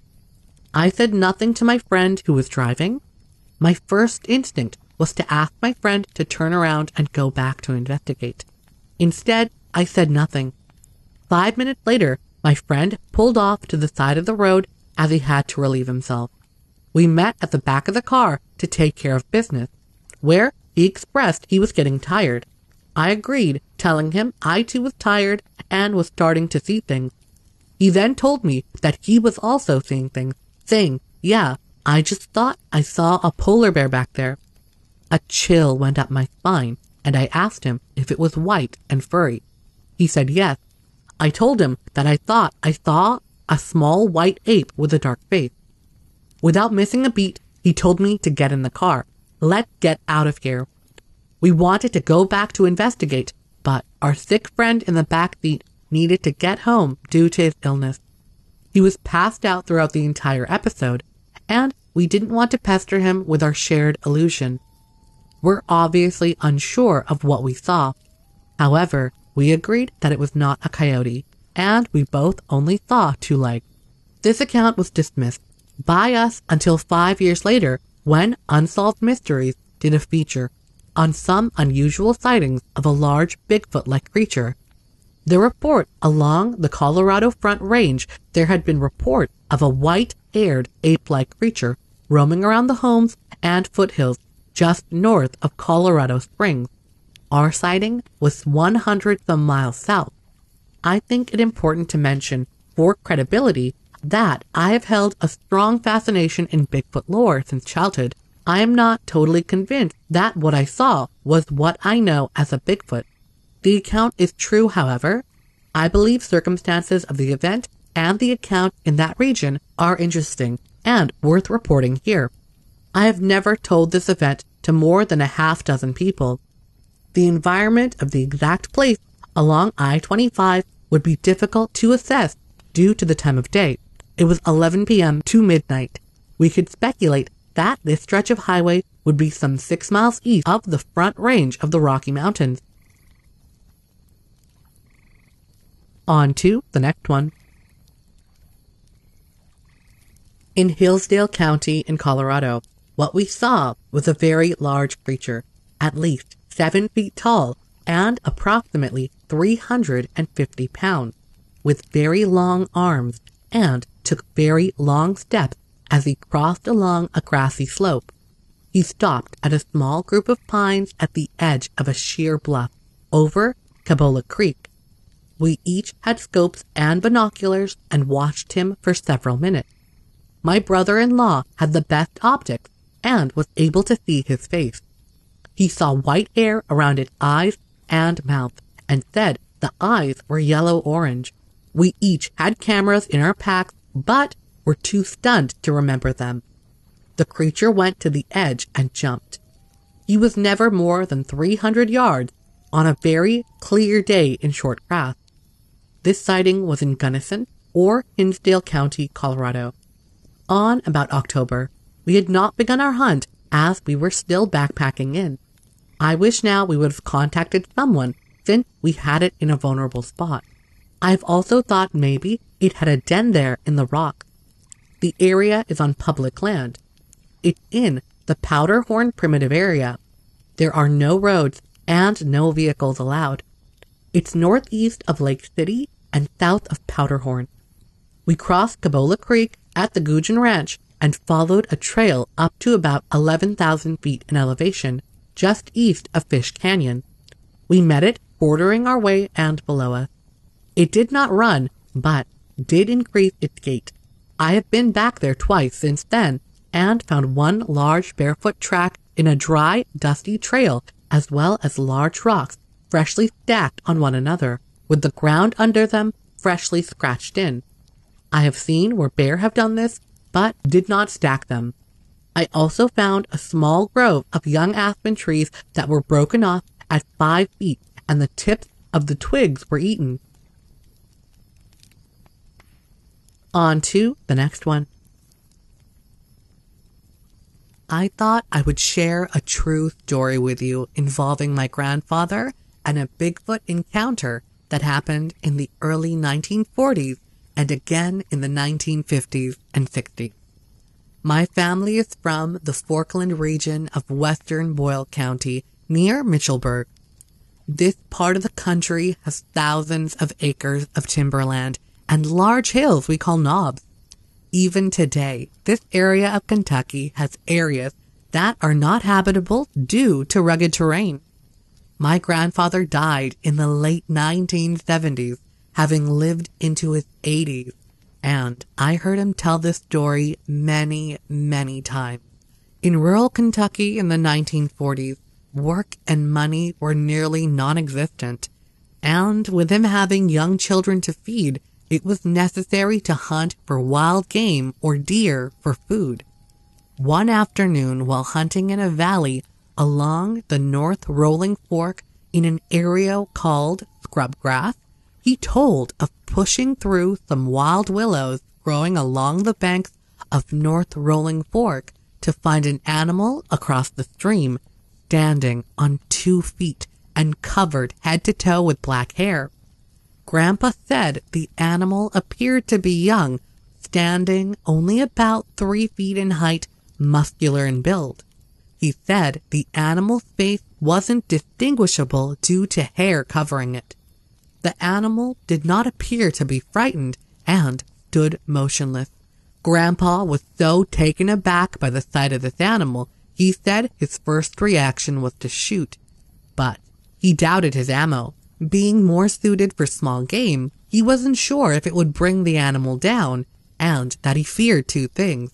I said nothing to my friend who was driving. My first instinct was to ask my friend to turn around and go back to investigate. Instead, I said nothing. Five minutes later, my friend pulled off to the side of the road as he had to relieve himself. We met at the back of the car to take care of business, where he expressed he was getting tired. I agreed, telling him I too was tired and was starting to see things. He then told me that he was also seeing things, saying, Yeah, I just thought I saw a polar bear back there. A chill went up my spine, and I asked him if it was white and furry. He said yes. I told him that I thought I saw a small white ape with a dark face. Without missing a beat, he told me to get in the car. Let's get out of here. We wanted to go back to investigate, but our sick friend in the back seat needed to get home due to his illness. He was passed out throughout the entire episode, and we didn't want to pester him with our shared illusion. We're obviously unsure of what we saw. However, we agreed that it was not a coyote, and we both only saw two legs. This account was dismissed by us until five years later when Unsolved Mysteries did a feature on some unusual sightings of a large Bigfoot like creature. The report along the Colorado Front Range, there had been reports of a white haired ape like creature roaming around the homes and foothills just north of Colorado Springs. Our sighting was 100 some miles south. I think it important to mention, for credibility, that I have held a strong fascination in Bigfoot lore since childhood. I am not totally convinced that what I saw was what I know as a Bigfoot. The account is true, however. I believe circumstances of the event and the account in that region are interesting and worth reporting here. I have never told this event to more than a half dozen people. The environment of the exact place along I-25 would be difficult to assess due to the time of day. It was 11 p.m. to midnight. We could speculate that this stretch of highway would be some six miles east of the front range of the Rocky Mountains. On to the next one. In Hinsdale County in Colorado, what we saw was a very large creature, at least seven feet tall and approximately 350 pounds, with very long arms and took very long steps as he crossed along a grassy slope. He stopped at a small group of pines at the edge of a sheer bluff over Cebolla Creek. We each had scopes and binoculars and watched him for several minutes. My brother-in-law had the best optics and was able to see his face. He saw white hair around its eyes and mouth and said the eyes were yellow-orange. We each had cameras in our packs, but were too stunned to remember them. The creature went to the edge and jumped. He was never more than 300 yards on a very clear day in short grass. This sighting was in Gunnison or Hinsdale County, Colorado. On about October, we had not begun our hunt as we were still backpacking in. I wish now we would have contacted someone since we had it in a vulnerable spot. I've also thought maybe it had a den there in the rock. The area is on public land. It's in the Powderhorn Primitive Area. There are no roads and no vehicles allowed. It's northeast of Lake City and south of Powderhorn. We crossed Cebolla Creek at the Goojan Ranch and followed a trail up to about 11,000 feet in elevation, just east of Fish Canyon. We met it bordering our way and below us. It did not run, but did increase its gait. I have been back there twice since then and found one large barefoot track in a dry, dusty trail, as well as large rocks freshly stacked on one another, with the ground under them freshly scratched in. I have seen where bear have done this, but did not stack them. I also found a small grove of young aspen trees that were broken off at five feet, and the tips of the twigs were eaten. On to the next one. I thought I would share a true story with you involving my grandfather and a Bigfoot encounter that happened in the early 1940s and again in the 1950s and 60s. My family is from the Forkland region of western Boyle County near Mitchellsburg. This part of the country has thousands of acres of timberland and large hills we call knobs. Even today, this area of Kentucky has areas that are not habitable due to rugged terrain. My grandfather died in the late 1970s, having lived into his 80s, and I heard him tell this story many, many times. In rural Kentucky in the 1940s, work and money were nearly non-existent, and with him having young children to feed, it was necessary to hunt for wild game or deer for food. One afternoon, while hunting in a valley along the North Rolling Fork in an area called Scrubgrass, he told of pushing through some wild willows growing along the banks of North Rolling Fork to find an animal across the stream, standing on two feet and covered head to toe with black hair. Grandpa said the animal appeared to be young, standing only about three feet in height, muscular in build. He said the animal's face wasn't distinguishable due to hair covering it. The animal did not appear to be frightened and stood motionless. Grandpa was so taken aback by the sight of this animal, he said his first reaction was to shoot. But he doubted his ammo. Being more suited for small game, he wasn't sure if it would bring the animal down, and that he feared two things.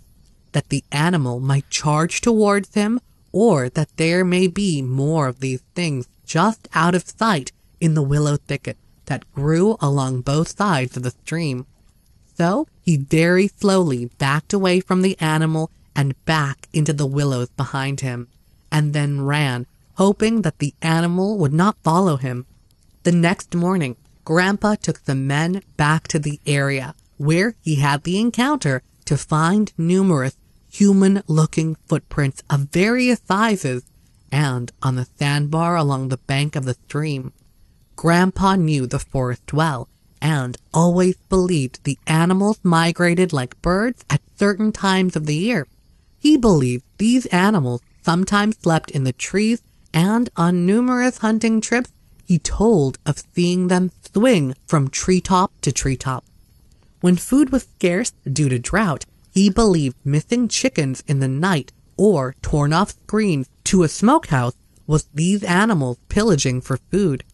That the animal might charge towards him, or that there may be more of these things just out of sight in the willow thicket that grew along both sides of the stream. So he very slowly backed away from the animal and back into the willows behind him, and then ran, hoping that the animal would not follow him. The next morning, Grandpa took the men back to the area where he had the encounter to find numerous human looking footprints of various sizes and on the sandbar along the bank of the stream. Grandpa knew the forest well and always believed the animals migrated like birds at certain times of the year. He believed these animals sometimes slept in the trees and on numerous hunting trips he told of seeing them swing from treetop to treetop. When food was scarce due to drought, he believed missing chickens in the night or torn off screens to a smokehouse was these animals pillaging for food.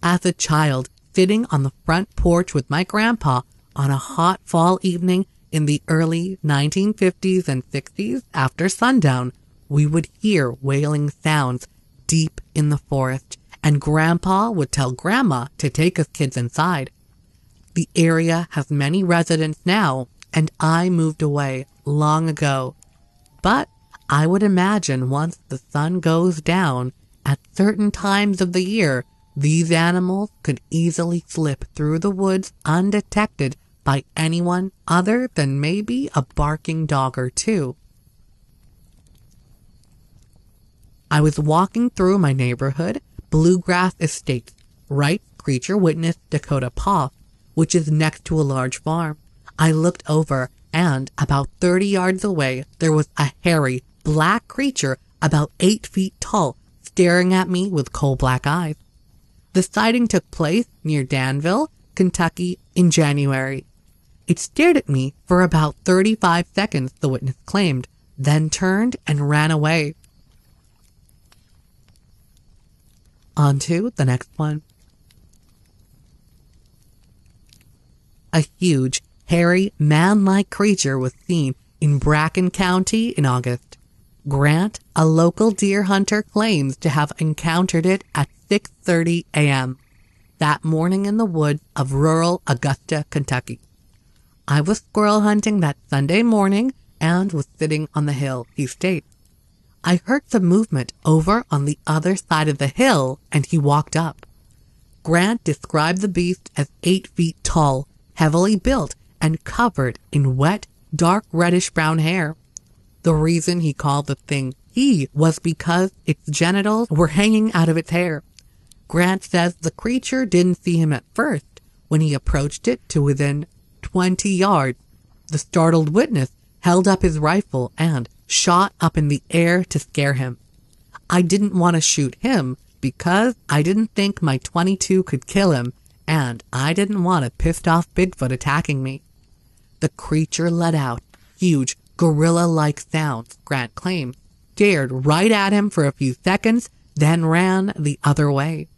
As a child, sitting on the front porch with my grandpa on a hot fall evening in the early 1950s and 60s after sundown, we would hear wailing sounds deep in the forest and Grandpa would tell Grandma to take us kids inside. The area has many residents now, and I moved away long ago. But I would imagine once the sun goes down at certain times of the year, these animals could easily slip through the woods undetected by anyone other than maybe a barking dog or two. I was walking through my neighborhood Bluegrass Estates, writes creature witness Dakota Poff, which is next to a large farm. I looked over, and about 30 yards away, there was a hairy, black creature about eight feet tall, staring at me with coal black eyes. The sighting took place near Danville, Kentucky, in January. It stared at me for about 35 seconds, the witness claimed, then turned and ran away. On to the next one. A huge, hairy, man-like creature was seen in Bracken County in August. Grant, a local deer hunter, claims to have encountered it at 6:30 a.m. that morning in the woods of rural Augusta, Kentucky. I was squirrel hunting that Sunday morning and was sitting on the hill, he states. I heard some movement over on the other side of the hill and he walked up. Grant described the beast as eight feet tall, heavily built, and covered in wet, dark reddish brown hair. The reason he called the thing he was because its genitals were hanging out of its hair. Grant says the creature didn't see him at first when he approached it to within 20 yards. The startled witness held up his rifle and shot up in the air to scare him. I didn't want to shoot him because I didn't think my 22 could kill him and I didn't want a pissed off Bigfoot attacking me. The creature let out huge gorilla-like sounds, Grant claimed, stared right at him for a few seconds, then ran the other way.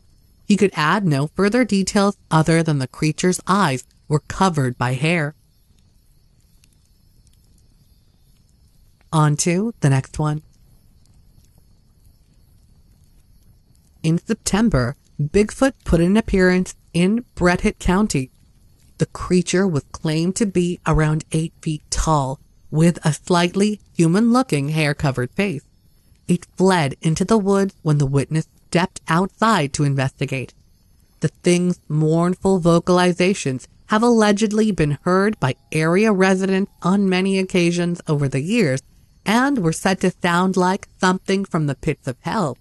He could add no further details other than the creature's eyes were covered by hair. On to the next one. In September, Bigfoot put an appearance in Breathitt County. The creature was claimed to be around eight feet tall, with a slightly human-looking hair-covered face. It fled into the woods when the witness stepped outside to investigate. The thing's mournful vocalizations have allegedly been heard by area residents on many occasions over the years and were said to sound like something from the pits of hell.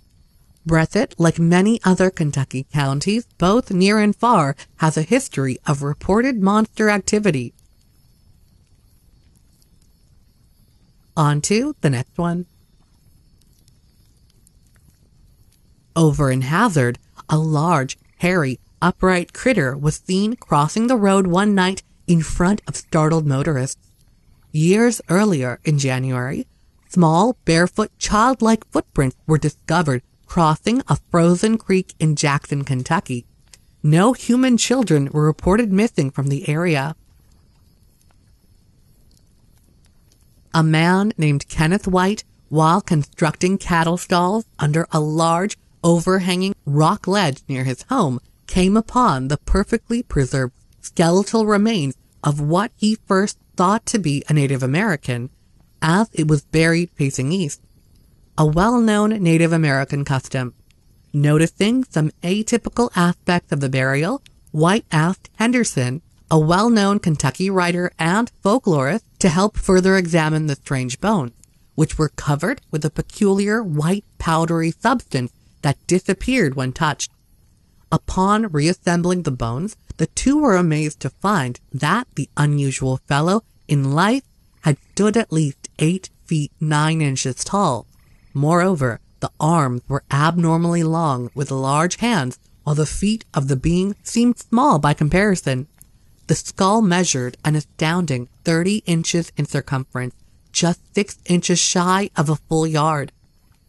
Breathitt, like many other Kentucky counties, both near and far, has a history of reported monster activity. On to the next one. Over in Hazard, a large, hairy, upright critter was seen crossing the road one night in front of startled motorists. Years earlier, in January, small, barefoot, childlike footprints were discovered crossing a frozen creek in Jackson, Kentucky. No human children were reported missing from the area. A man named Kenneth White, while constructing cattle stalls under a large, overhanging rock ledge near his home, came upon the perfectly preserved skeletal remains of what he first thought to be a Native American, as it was buried facing east. A well-known Native American custom. Noticing some atypical aspects of the burial, White asked Henderson a well-known Kentucky writer and folklorist, to help further examine the strange bones, which were covered with a peculiar white powdery substance that disappeared when touched. Upon reassembling the bones, the two were amazed to find that the unusual fellow in life had stood at least eight feet nine inches tall. Moreover, the arms were abnormally long with large hands, while the feet of the being seemed small by comparison. The skull measured an astounding 30 inches in circumference, just 6 inches shy of a full yard.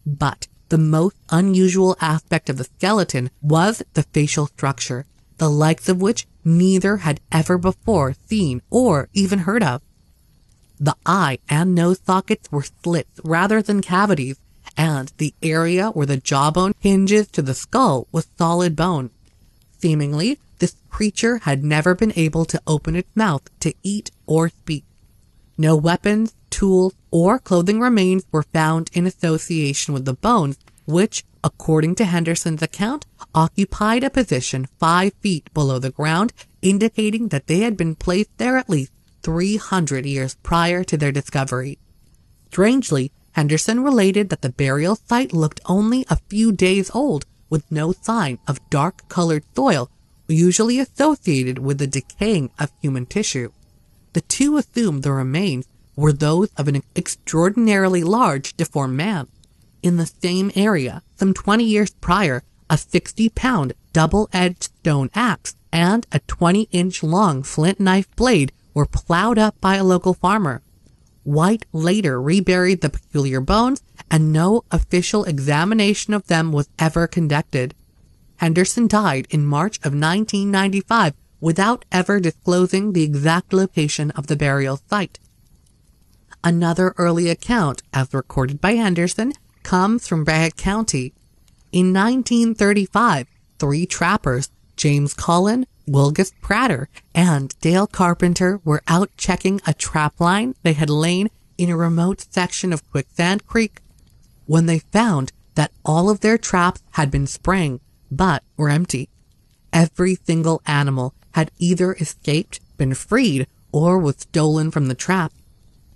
But the most unusual aspect of the skeleton was the facial structure, the likes of which neither had ever before seen or even heard of. The eye and nose sockets were slits rather than cavities, and the area where the jawbone hinges to the skull was solid bone. Seemingly, this creature had never been able to open its mouth to eat or speak. No weapons, tools, or clothing remains were found in association with the bones, which, according to Henderson's account, occupied a position five feet below the ground, indicating that they had been placed there at least 300 years prior to their discovery. Strangely, Henderson related that the burial site looked only a few days old, with no sign of dark colored soil usually associated with the decaying of human tissue. The two assumed the remains were those of an extraordinarily large deformed man. In the same area, some 20 years prior, a 60 pound double edged stone axe and a 20 inch long flint knife blade were plowed up by a local farmer. White later reburied the peculiar bones, and no official examination of them was ever conducted. Henderson died in March of 1995 without ever disclosing the exact location of the burial site. Another early account, as recorded by Henderson, comes from Bragg County. In 1935, three trappers, James Cullen, Wilgus Prater, and Dale Carpenter were out checking a trap line they had lain in a remote section of Quicksand Creek when they found that all of their traps had been sprang, but were empty. Every single animal had either escaped, been freed, or was stolen from the trap.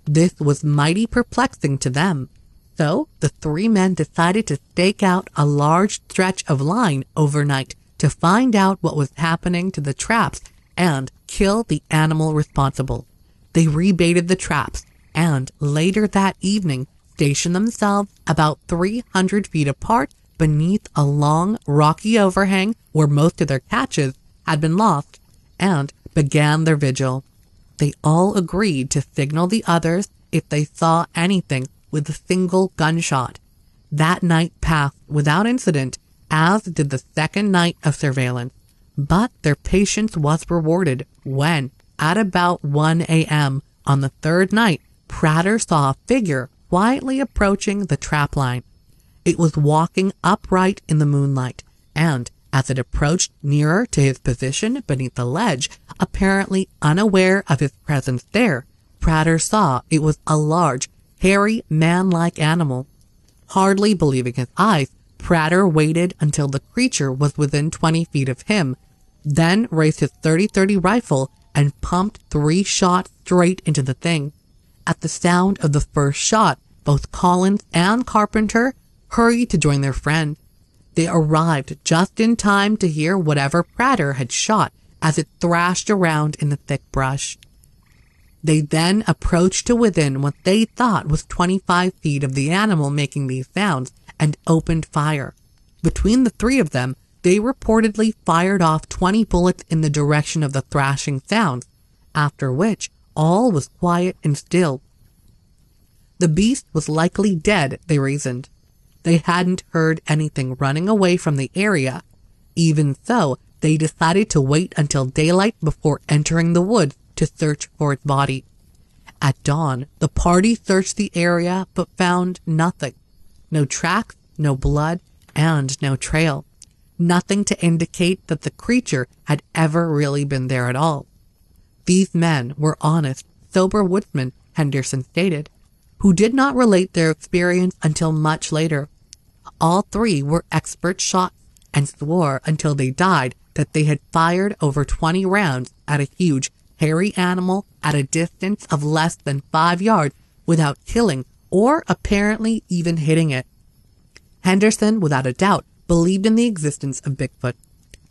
This was mighty perplexing to them. So the three men decided to stake out a large stretch of line overnight to find out what was happening to the traps and kill the animal responsible. They rebaited the traps and later that evening stationed themselves about 300 feet apart beneath a long rocky overhang where most of their catches had been lost and began their vigil. They all agreed to signal the others if they saw anything with a single gunshot. That night passed without incident, as did the second night of surveillance. But their patience was rewarded when, at about 1 a.m. on the third night, Prater saw a figure quietly approaching the trap line. It was walking upright in the moonlight, and as it approached nearer to his position beneath the ledge, apparently unaware of his presence there, Prater saw it was a large, hairy, man-like animal. Hardly believing his eyes, Prater waited until the creature was within 20 feet of him, then raised his 30-30 rifle and pumped three shots straight into the thing. At the sound of the first shot, both Collins and Carpenter hurried to join their friend. They arrived just in time to hear whatever Prater had shot as it thrashed around in the thick brush. They then approached to within what they thought was 25 feet of the animal making these sounds and opened fire. Between the three of them, they reportedly fired off 20 bullets in the direction of the thrashing sounds, after which all was quiet and still. The beast was likely dead, they reasoned. They hadn't heard anything running away from the area. Even so, they decided to wait until daylight before entering the woods to search for its body. At dawn, the party searched the area but found nothing. No track, no blood, and no trail. Nothing to indicate that the creature had ever really been there at all. These men were honest, sober woodsmen, Henderson stated, who did not relate their experience until much later. All three were expert shots and swore until they died that they had fired over 20 rounds at a huge, hairy animal at a distance of less than five yards without killing or apparently even hitting it. Henderson, without a doubt, believed in the existence of Bigfoot.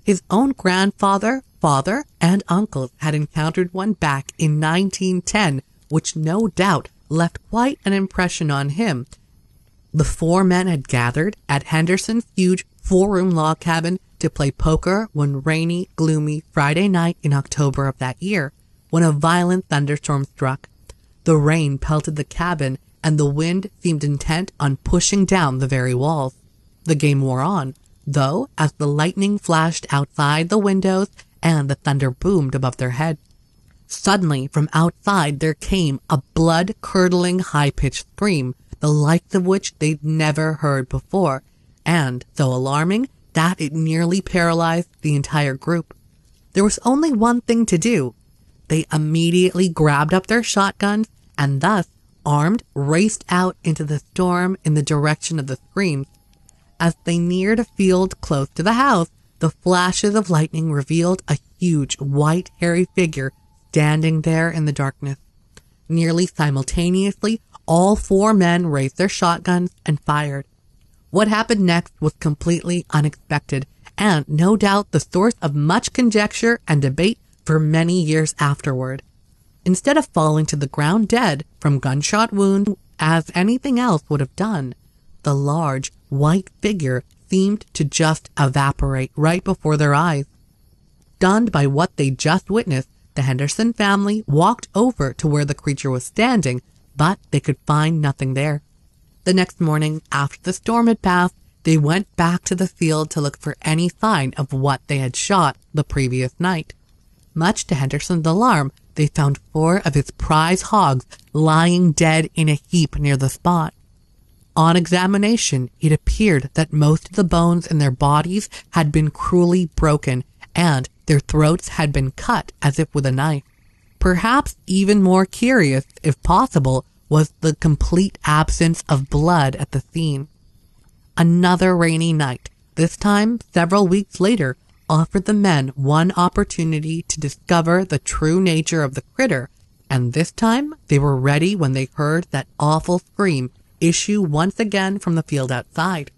His own grandfather, father, and uncles had encountered one back in 1910, which no doubt left quite an impression on him the four men had gathered at Henderson's huge four-room log cabin to play poker one rainy, gloomy Friday night in October of that year, when a violent thunderstorm struck. The rain pelted the cabin, and the wind seemed intent on pushing down the very walls. The game wore on, though, as the lightning flashed outside the windows and the thunder boomed above their heads. Suddenly, from outside, there came a blood-curdling, high-pitched scream, the likes of which they'd never heard before, and, though alarming, that it nearly paralyzed the entire group. There was only one thing to do. They immediately grabbed up their shotguns and thus, armed, raced out into the storm in the direction of the screams. As they neared a field close to the house, the flashes of lightning revealed a huge, white, hairy figure standing there in the darkness. Nearly simultaneously, all four men raised their shotguns and fired. What happened next was completely unexpected and no doubt the source of much conjecture and debate for many years afterward. Instead of falling to the ground dead from gunshot wound as anything else would have done, the large white figure seemed to just evaporate right before their eyes. Stunned by what they just witnessed, the Henderson family walked over to where the creature was standing, but they could find nothing there. The next morning, after the storm had passed, they went back to the field to look for any sign of what they had shot the previous night. Much to Henderson's alarm, they found four of his prize hogs lying dead in a heap near the spot. On examination, it appeared that most of the bones in their bodies had been cruelly broken and their throats had been cut as if with a knife. Perhaps even more curious, if possible, was the complete absence of blood at the scene. Another rainy night, this time several weeks later, offered the men one opportunity to discover the true nature of the critter, and this time they were ready when they heard that awful scream issue once again from the field outside.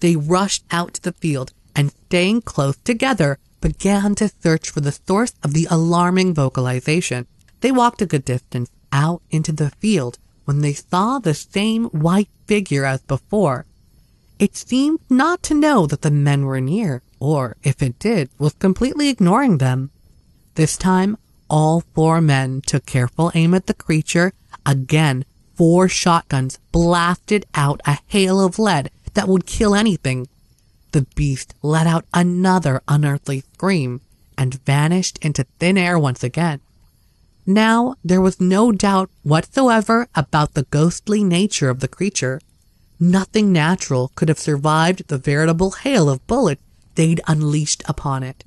They rushed out to the field and, staying close together, began to search for the source of the alarming vocalization. They walked a good distance out into the field when they saw the same white figure as before. It seemed not to know that the men were near, or if it did, was completely ignoring them. This time, all four men took careful aim at the creature. Again, four shotguns blasted out a hail of lead that would kill anything. The beast let out another unearthly scream and vanished into thin air once again. Now there was no doubt whatsoever about the ghostly nature of the creature. Nothing natural could have survived the veritable hail of bullets they'd unleashed upon it.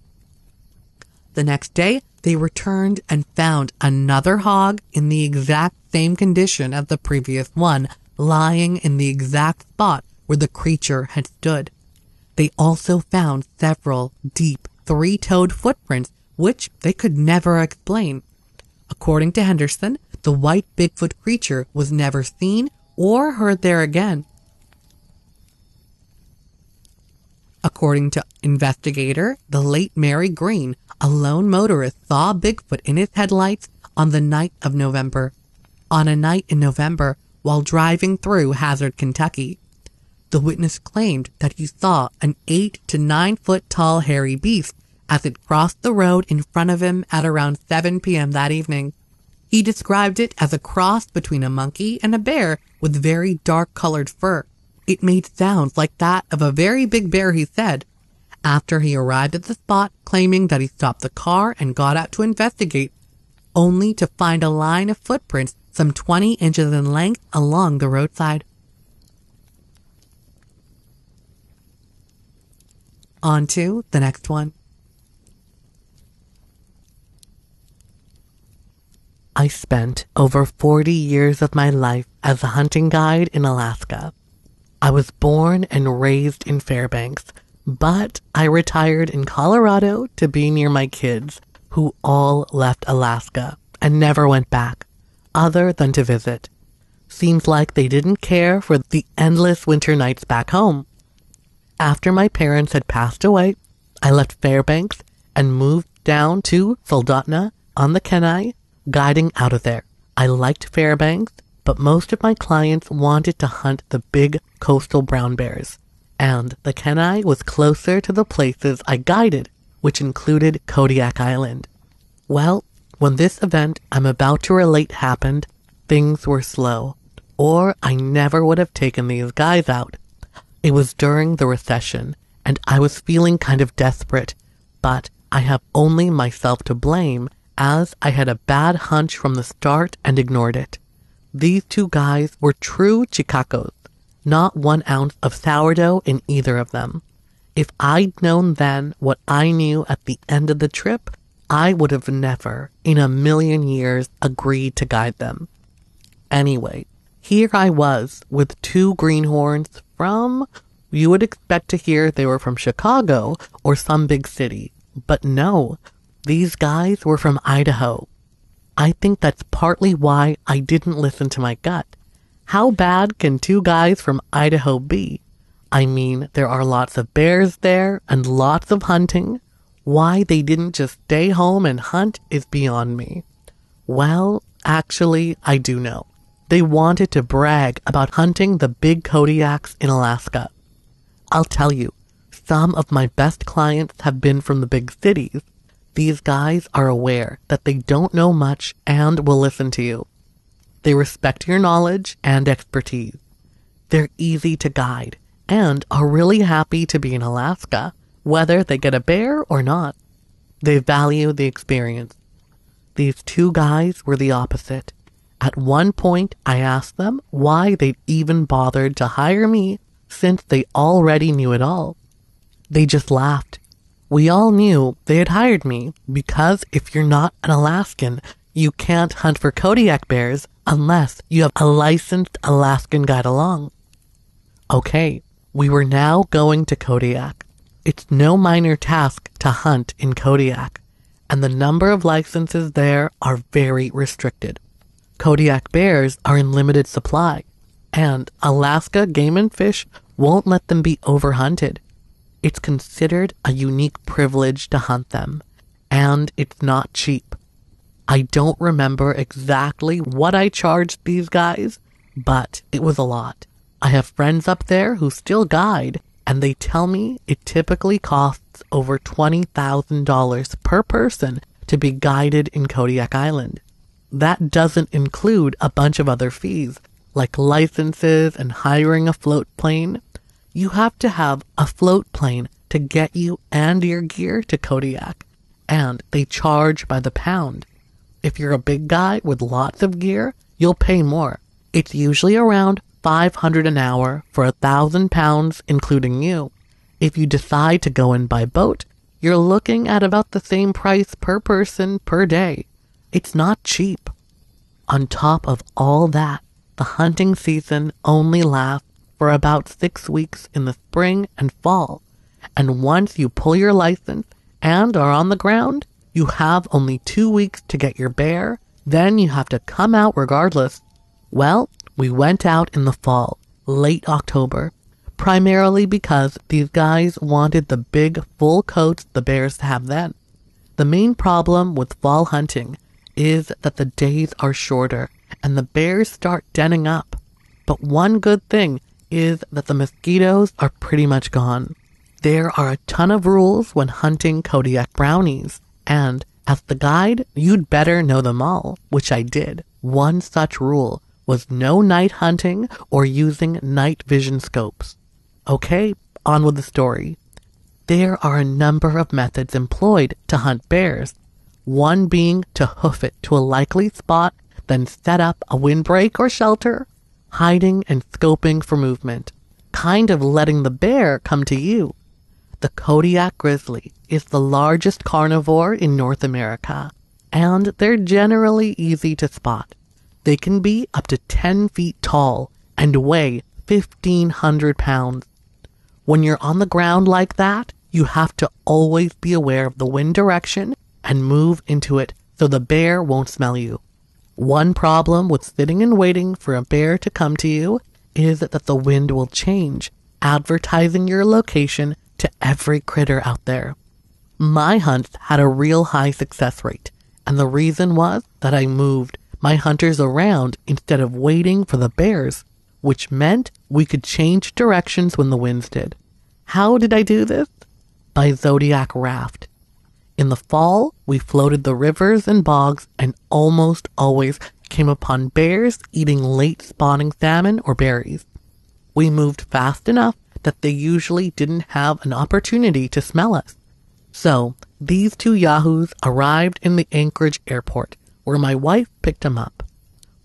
The next day, they returned and found another hog in the exact same condition as the previous one, lying in the exact spot where the creature had stood. They also found several deep three-toed footprints which they could never explain. According to Henderson, the white Bigfoot creature was never seen or heard there again. According to investigator, the late Mary Green, a lone motorist saw Bigfoot in his headlights on the night of November. On a night in November, while driving through Hazard, Kentucky, the witness claimed that he saw an eight to nine foot tall hairy beast as it crossed the road in front of him at around 7 p.m. that evening. He described it as a cross between a monkey and a bear with very dark colored fur. It made sounds like that of a very big bear, he said. After he arrived at the spot, claiming that he stopped the car and got out to investigate, only to find a line of footprints some 20 inches in length along the roadside. On to the next one. I spent over 40 years of my life as a hunting guide in Alaska. I was born and raised in Fairbanks, but I retired in Colorado to be near my kids, who all left Alaska and never went back, other than to visit. Seems like they didn't care for the endless winter nights back home. After my parents had passed away, I left Fairbanks and moved down to Soldotna on the Kenai, guiding out of there. I liked Fairbanks but most of my clients wanted to hunt the big coastal brown bears, and the Kenai was closer to the places I guided, which included Kodiak Island. Well, when this event I'm about to relate happened, things were slow, or I never would have taken these guys out. It was during the recession, and I was feeling kind of desperate, but I have only myself to blame as I had a bad hunch from the start and ignored it. These two guys were true cheechakos, not one ounce of sourdough in either of them. If I'd known then what I knew at the end of the trip, I would have never, in a million years, agreed to guide them. Anyway, here I was with two greenhorns from, you would expect to hear they were from Chicago or some big city. But no, these guys were from Idaho, I think that's partly why I didn't listen to my gut. How bad can two guys from Idaho be? I mean, there are lots of bears there and lots of hunting. Why they didn't just stay home and hunt is beyond me. Well, actually, I do know. They wanted to brag about hunting the big Kodiaks in Alaska. I'll tell you, some of my best clients have been from the big cities. These guys are aware that they don't know much and will listen to you. They respect your knowledge and expertise. They're easy to guide and are really happy to be in Alaska, whether they get a bear or not. They value the experience. These two guys were the opposite. At one point, I asked them why they'd even bothered to hire me since they already knew it all. They just laughed. We all knew they had hired me because if you're not an Alaskan, you can't hunt for Kodiak bears unless you have a licensed Alaskan guide along. Okay, we were now going to Kodiak. It's no minor task to hunt in Kodiak, and the number of licenses there are very restricted. Kodiak bears are in limited supply, and Alaska Game and Fish won't let them be overhunted. It's considered a unique privilege to hunt them, and it's not cheap. I don't remember exactly what I charged these guys, but it was a lot. I have friends up there who still guide, and they tell me it typically costs over $20,000 per person to be guided in Kodiak Island. That doesn't include a bunch of other fees, like licenses and hiring a float plane. You have to have a float plane to get you and your gear to Kodiak, and they charge by the pound. If you're a big guy with lots of gear, you'll pay more. It's usually around 500 an hour for a thousand pounds, including you. If you decide to go in by boat, you're looking at about the same price per person per day. It's not cheap. On top of all that, the hunting season only lasts for about six weeks in the spring and fall. And once you pull your license and are on the ground, you have only two weeks to get your bear, then you have to come out regardless. Well, we went out in the fall, late October, primarily because these guys wanted the big full coats the bears have then. The main problem with fall hunting is that the days are shorter and the bears start denning up. But one good thing is that the mosquitoes are pretty much gone. There are a ton of rules when hunting Kodiak brownies, and as the guide, you'd better know them all, which I did. One such rule was no night hunting or using night vision scopes. Okay, on with the story. There are a number of methods employed to hunt bears, one being to hoof it to a likely spot, then set up a windbreak or shelter, hiding and scoping for movement, kind of letting the bear come to you. The Kodiak grizzly is the largest carnivore in North America, and they're generally easy to spot. They can be up to 10 feet tall and weigh 1,500 pounds. When you're on the ground like that, you have to always be aware of the wind direction and move into it so the bear won't smell you. One problem with sitting and waiting for a bear to come to you is that the wind will change, advertising your location to every critter out there. My hunts had a real high success rate, and the reason was that I moved my hunters around instead of waiting for the bears, which meant we could change directions when the winds did. How did I do this? By Zodiac Raft. In the fall, we floated the rivers and bogs and almost always came upon bears eating late spawning salmon or berries. We moved fast enough that they usually didn't have an opportunity to smell us. So, these two yahoos arrived in the Anchorage airport where my wife picked them up.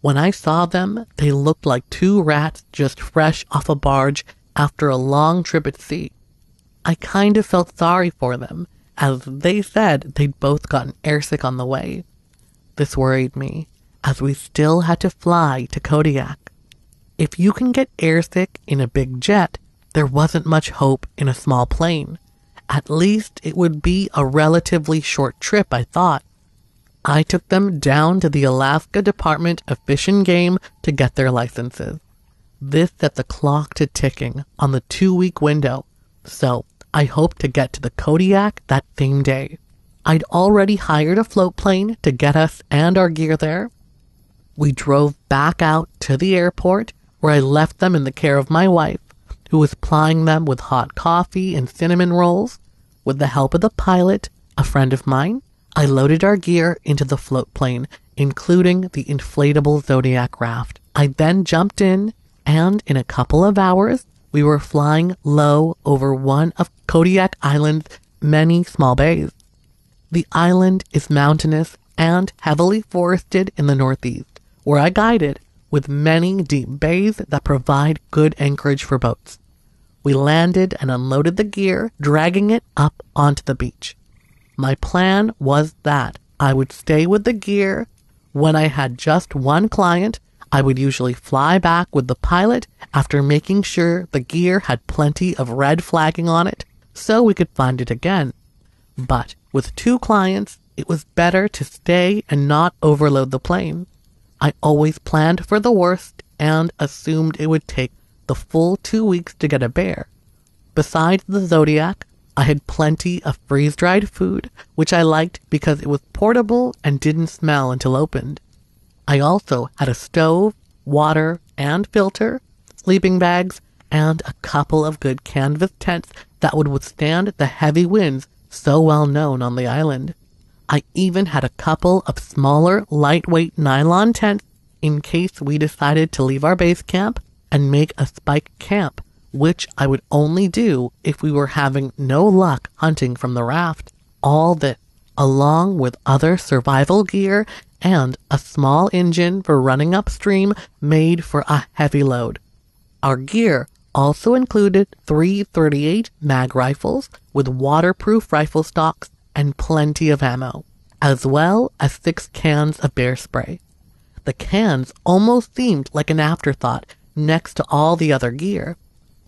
When I saw them, they looked like two rats just fresh off a barge after a long trip at sea. I kind of felt sorry for them, as they said they'd both gotten airsick on the way. This worried me, as we still had to fly to Kodiak. If you can get airsick in a big jet, there wasn't much hope in a small plane. At least it would be a relatively short trip, I thought. I took them down to the Alaska Department of Fish and Game to get their licenses. This set the clock to ticking on the two week window, so I hoped to get to the Kodiak that same day. I'd already hired a float plane to get us and our gear there. We drove back out to the airport where I left them in the care of my wife, who was plying them with hot coffee and cinnamon rolls. With the help of the pilot, a friend of mine, I loaded our gear into the float plane, including the inflatable Zodiac raft. I then jumped in, and in a couple of hours, we were flying low over one of Kodiak Island's many small bays. The island is mountainous and heavily forested in the northeast, where I guided with many deep bays that provide good anchorage for boats. We landed and unloaded the gear, dragging it up onto the beach. My plan was that I would stay with the gear. When I had just one client, I would usually fly back with the pilot after making sure the gear had plenty of red flagging on it so we could find it again. But with two clients, it was better to stay and not overload the plane. I always planned for the worst and assumed it would take the full two weeks to get a bear. Besides the Zodiac, I had plenty of freeze dried food, which I liked because it was portable and didn't smell until opened. I also had a stove, water, and filter, sleeping bags, and a couple of good canvas tents that would withstand the heavy winds so well known on the island. I even had a couple of smaller, lightweight nylon tents in case we decided to leave our base camp and make a spike camp which I would only do if we were having no luck hunting from the raft. All this, along with other survival gear and a small engine for running upstream, made for a heavy load. Our gear also included three 38 mag rifles with waterproof rifle stocks and plenty of ammo, as well as six cans of bear spray. The cans almost seemed like an afterthought next to all the other gear,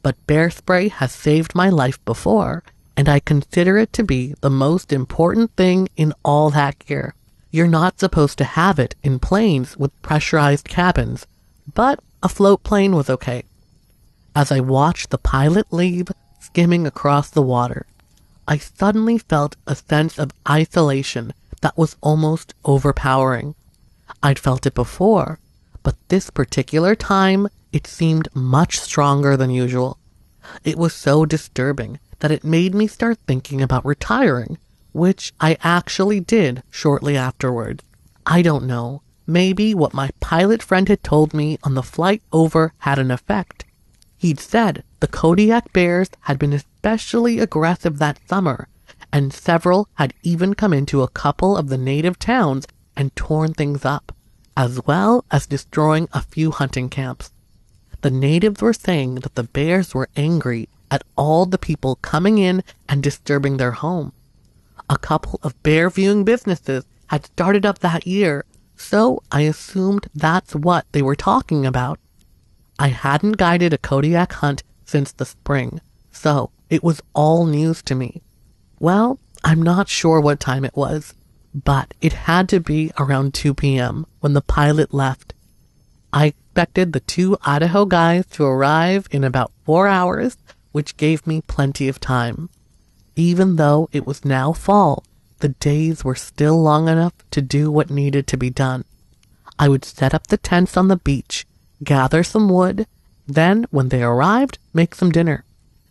but bear spray has saved my life before, and I consider it to be the most important thing in all that gear. You're not supposed to have it in planes with pressurized cabins, but a float plane was okay. As I watched the pilot leave, skimming across the water, I suddenly felt a sense of isolation that was almost overpowering. I'd felt it before, but this particular time it seemed much stronger than usual. It was so disturbing that it made me start thinking about retiring, which I actually did shortly afterward. I don't know. Maybe what my pilot friend had told me on the flight over had an effect. He'd said the Kodiak bears had been especially aggressive that summer, and several had even come into a couple of the native towns and torn things up, as well as destroying a few hunting camps. The natives were saying that the bears were angry at all the people coming in and disturbing their home. A couple of bear viewing businesses had started up that year, so I assumed that's what they were talking about. I hadn't guided a Kodiak hunt since the spring, so it was all news to me. Well, I'm not sure what time it was, but it had to be around 2 p.m. when the pilot left. I expected the two Idaho guys to arrive in about four hours, which gave me plenty of time. Even though it was now fall, the days were still long enough to do what needed to be done. I would set up the tents on the beach, gather some wood, then, when they arrived, make some dinner.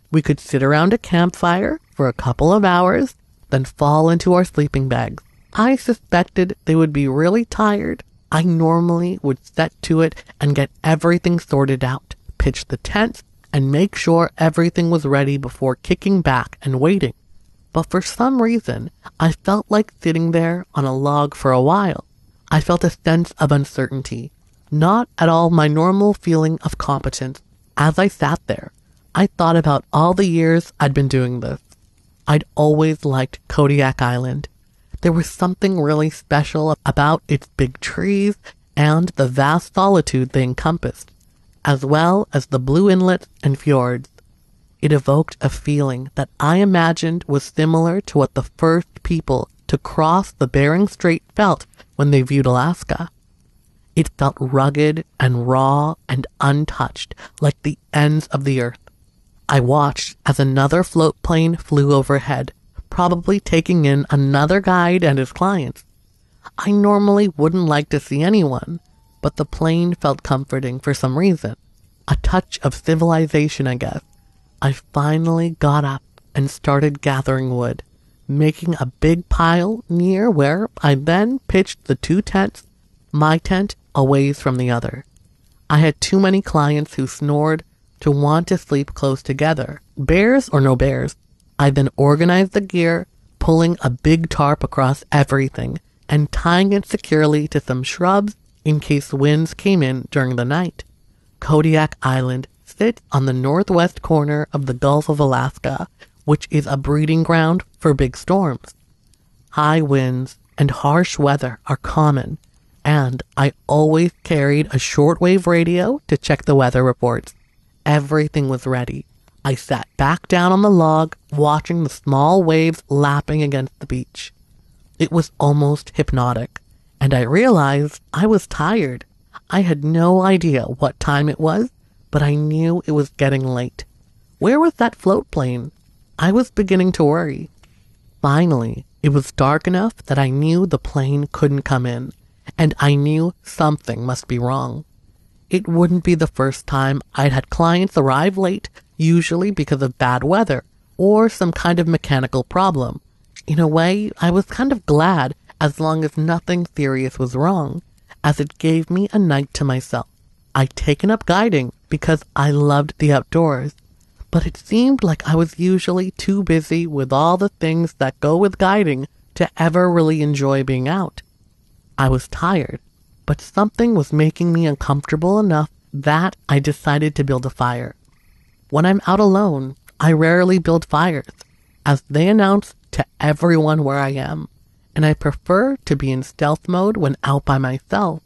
We could sit around a campfire for a couple of hours, then fall into our sleeping bags. I suspected they would be really tired I normally would set to it and get everything sorted out, pitch the tents, and make sure everything was ready before kicking back and waiting. But for some reason, I felt like sitting there on a log for a while. I felt a sense of uncertainty, not at all my normal feeling of competence. As I sat there, I thought about all the years I'd been doing this. I'd always liked Kodiak Island. There was something really special about its big trees and the vast solitude they encompassed, as well as the blue inlets and fjords. It evoked a feeling that I imagined was similar to what the first people to cross the Bering Strait felt when they viewed Alaska. It felt rugged and raw and untouched, like the ends of the earth. I watched as another float plane flew overhead, probably taking in another guide and his clients. I normally wouldn't like to see anyone, but the plane felt comforting for some reason. A touch of civilization, I guess. I finally got up and started gathering wood, making a big pile near where I then pitched the two tents, my tent a ways from the other. I had too many clients who snored to want to sleep close together, bears or no bears. I then organized the gear, pulling a big tarp across everything and tying it securely to some shrubs in case winds came in during the night. Kodiak Island sits on the northwest corner of the Gulf of Alaska, which is a breeding ground for big storms. High winds and harsh weather are common, and I always carried a shortwave radio to check the weather reports. Everything was ready. I sat back down on the log, watching the small waves lapping against the beach. It was almost hypnotic, and I realized I was tired. I had no idea what time it was, but I knew it was getting late. Where was that float plane? I was beginning to worry. Finally, it was dark enough that I knew the plane couldn't come in, and I knew something must be wrong. It wouldn't be the first time I'd had clients arrive late, usually because of bad weather or some kind of mechanical problem. In a way, I was kind of glad as long as nothing serious was wrong, as it gave me a night to myself. I'd taken up guiding because I loved the outdoors, but it seemed like I was usually too busy with all the things that go with guiding to ever really enjoy being out. I was tired, but something was making me uncomfortable enough that I decided to build a fire. When I'm out alone, I rarely build fires, as they announce to everyone where I am, and I prefer to be in stealth mode when out by myself.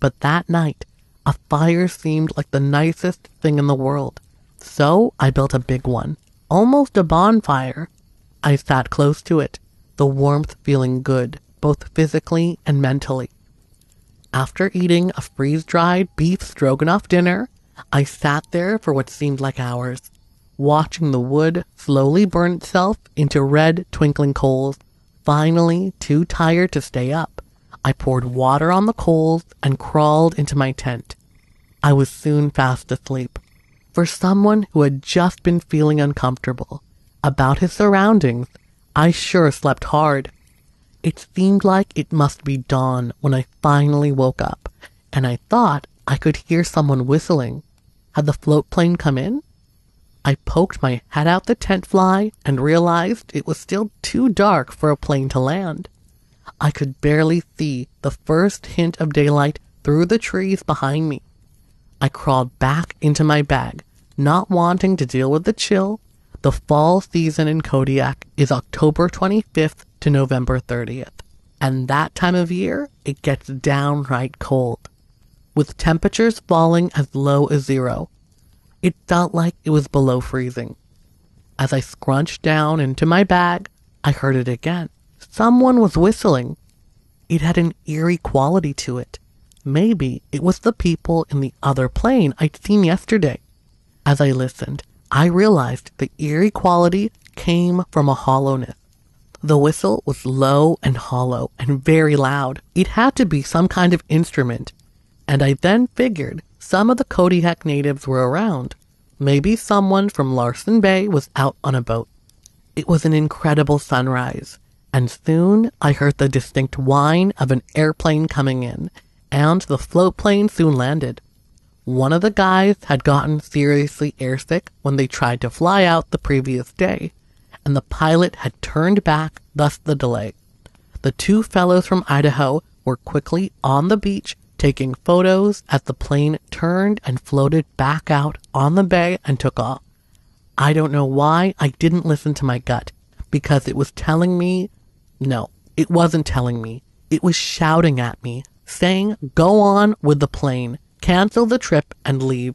But that night, a fire seemed like the nicest thing in the world, so I built a big one, almost a bonfire. I sat close to it, the warmth feeling good, both physically and mentally. After eating a freeze dried beef stroganoff dinner, I sat there for what seemed like hours watching the wood slowly burn itself into red, twinkling coals. Finally, too tired to stay up, I poured water on the coals and crawled into my tent. I was soon fast asleep. For someone who had just been feeling uncomfortable about his surroundings, I sure slept hard. It seemed like it must be dawn when I finally woke up, and I thought I could hear someone whistling. Had the float plane come in? I poked my head out the tent fly and realized it was still too dark for a plane to land. I could barely see the first hint of daylight through the trees behind me. I crawled back into my bag, not wanting to deal with the chill. The fall season in Kodiak is October 25th to November 30th, and that time of year it gets downright cold, with temperatures falling as low as zero it felt like it was below freezing. As I scrunched down into my bag, I heard it again. Someone was whistling. It had an eerie quality to it. Maybe it was the people in the other plane I'd seen yesterday. As I listened, I realized the eerie quality came from a hollowness. The whistle was low and hollow and very loud. It had to be some kind of instrument. And I then figured some of the Kodiak natives were around. Maybe someone from Larsen Bay was out on a boat. It was an incredible sunrise, and soon I heard the distinct whine of an airplane coming in, and the float plane soon landed. One of the guys had gotten seriously airsick when they tried to fly out the previous day, and the pilot had turned back, thus the delay. The two fellows from Idaho were quickly on the beach taking photos as the plane turned and floated back out on the bay and took off. I don't know why I didn't listen to my gut, because it was telling me, no, it wasn't telling me. It was shouting at me, saying, go on with the plane, cancel the trip and leave.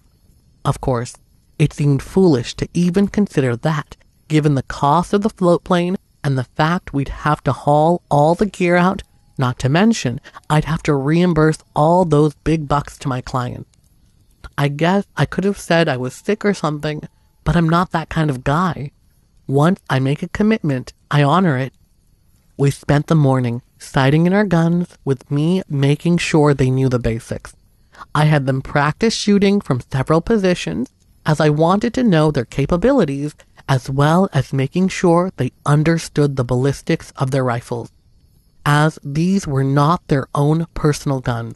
Of course, it seemed foolish to even consider that, given the cost of the float plane and the fact we'd have to haul all the gear out Not to mention, I'd have to reimburse all those big bucks to my client. I guess I could have said I was sick or something, but I'm not that kind of guy. Once I make a commitment, I honor it. We spent the morning sighting in our guns with me making sure they knew the basics. I had them practice shooting from several positions as I wanted to know their capabilities as well as making sure they understood the ballistics of their rifles, as these were not their own personal guns.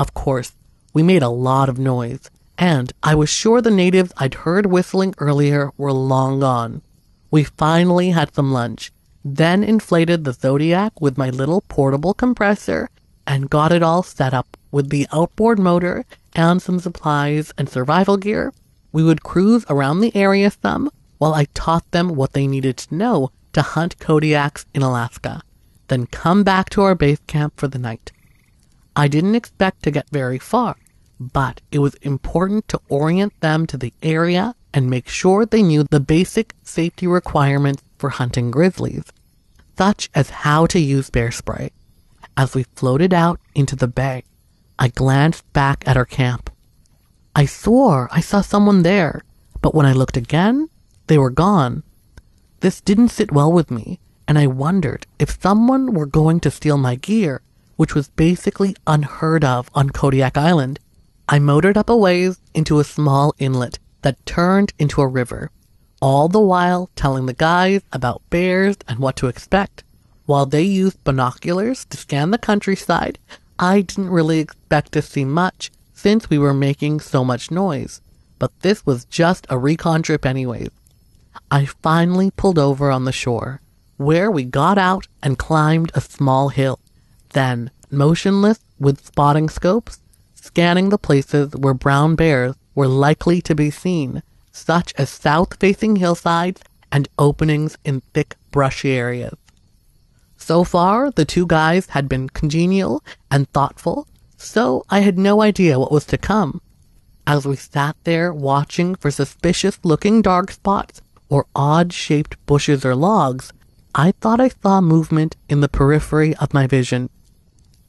Of course, we made a lot of noise, and I was sure the natives I'd heard whistling earlier were long gone. We finally had some lunch, then inflated the Zodiac with my little portable compressor and got it all set up with the outboard motor and some supplies and survival gear. We would cruise around the area some while I taught them what they needed to know to hunt Kodiaks in Alaska, then come back to our base camp for the night. I didn't expect to get very far, but it was important to orient them to the area and make sure they knew the basic safety requirements for hunting grizzlies, such as how to use bear spray. As we floated out into the bay, I glanced back at our camp. I swore I saw someone there, but when I looked again, they were gone. This didn't sit well with me, and I wondered if someone were going to steal my gear, which was basically unheard of on Kodiak Island. I motored up a ways into a small inlet that turned into a river, all the while telling the guys about bears and what to expect. While they used binoculars to scan the countryside, I didn't really expect to see much since we were making so much noise. But this was just a recon trip anyways, I finally pulled over on the shore, where we got out and climbed a small hill. Then, motionless with spotting scopes, scanning the places where brown bears were likely to be seen, such as south facing hillsides and openings in thick, brushy areas. So far, the two guys had been congenial and thoughtful, so I had no idea what was to come. As we sat there watching for suspicious looking dark spots or odd shaped bushes or logs, I thought I saw movement in the periphery of my vision.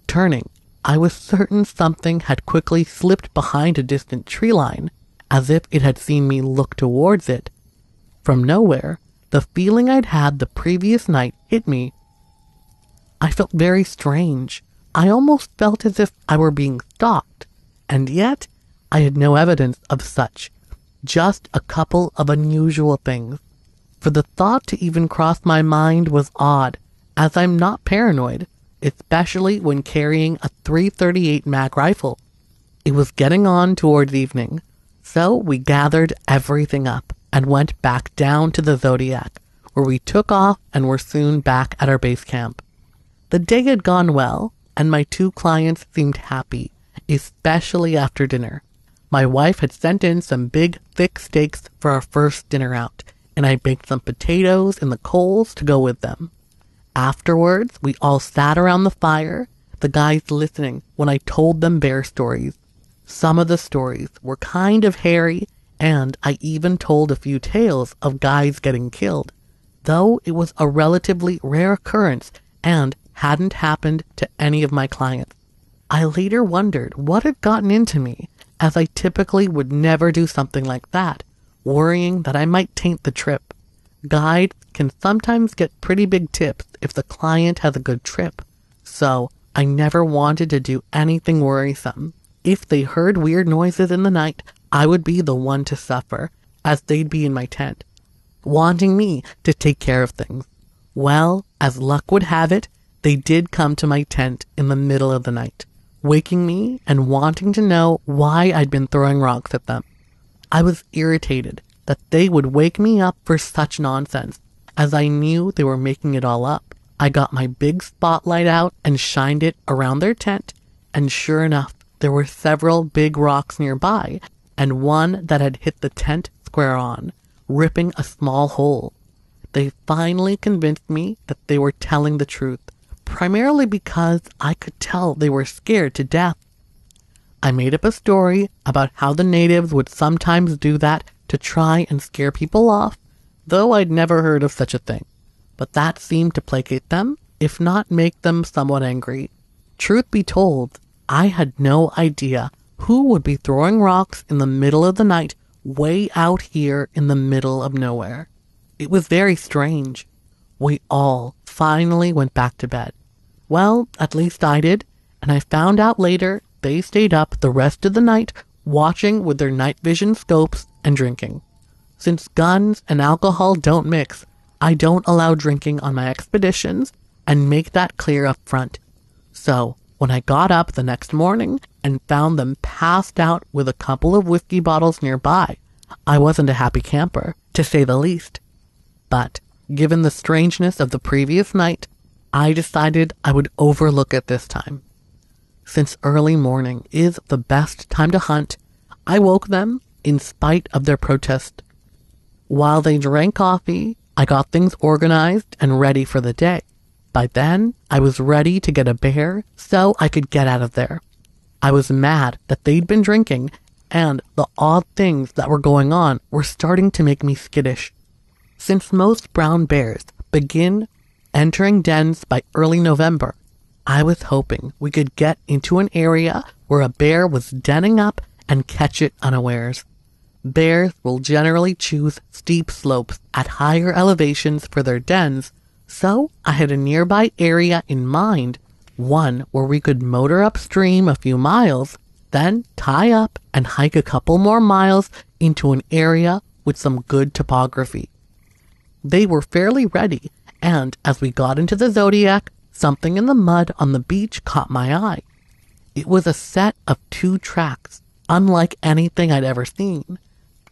Turning, I was certain something had quickly slipped behind a distant tree line, as if it had seen me look towards it. From nowhere, the feeling I'd had the previous night hit me. I felt very strange. I almost felt as if I were being stalked, and yet I had no evidence of such just a couple of unusual things. For the thought to even cross my mind was odd, as I'm not paranoid, especially when carrying a 338 mag rifle. It was getting on towards evening, so we gathered everything up and went back down to the Zodiac, where we took off and were soon back at our base camp. The day had gone well, and my two clients seemed happy, especially after dinner. My wife had sent in some big, thick steaks for our first dinner out, and I baked some potatoes in the coals to go with them. Afterwards, we all sat around the fire, the guys listening when I told them bear stories. Some of the stories were kind of hairy, and I even told a few tales of guys getting killed, though it was a relatively rare occurrence and hadn't happened to any of my clients. I later wondered what had gotten into me as I typically would never do something like that, worrying that I might taint the trip. Guides can sometimes get pretty big tips if the client has a good trip, so I never wanted to do anything worrisome. If they heard weird noises in the night, I would be the one to suffer, as they'd be in my tent, wanting me to take care of things. Well, as luck would have it, they did come to my tent in the middle of the night waking me and wanting to know why I'd been throwing rocks at them. I was irritated that they would wake me up for such nonsense, as I knew they were making it all up. I got my big spotlight out and shined it around their tent, and sure enough, there were several big rocks nearby, and one that had hit the tent square on, ripping a small hole. They finally convinced me that they were telling the truth primarily because I could tell they were scared to death. I made up a story about how the natives would sometimes do that to try and scare people off, though I'd never heard of such a thing. But that seemed to placate them, if not make them somewhat angry. Truth be told, I had no idea who would be throwing rocks in the middle of the night way out here in the middle of nowhere. It was very strange. We all finally went back to bed. Well, at least I did, and I found out later they stayed up the rest of the night watching with their night vision scopes and drinking. Since guns and alcohol don't mix, I don't allow drinking on my expeditions and make that clear up front. So, when I got up the next morning and found them passed out with a couple of whiskey bottles nearby, I wasn't a happy camper, to say the least. But, given the strangeness of the previous night, I decided I would overlook it this time. Since early morning is the best time to hunt, I woke them in spite of their protest. While they drank coffee, I got things organized and ready for the day. By then, I was ready to get a bear so I could get out of there. I was mad that they'd been drinking and the odd things that were going on were starting to make me skittish. Since most brown bears begin entering dens by early November, I was hoping we could get into an area where a bear was denning up and catch it unawares. Bears will generally choose steep slopes at higher elevations for their dens, so I had a nearby area in mind, one where we could motor upstream a few miles, then tie up and hike a couple more miles into an area with some good topography. They were fairly ready, and as we got into the Zodiac, something in the mud on the beach caught my eye. It was a set of two tracks, unlike anything I'd ever seen.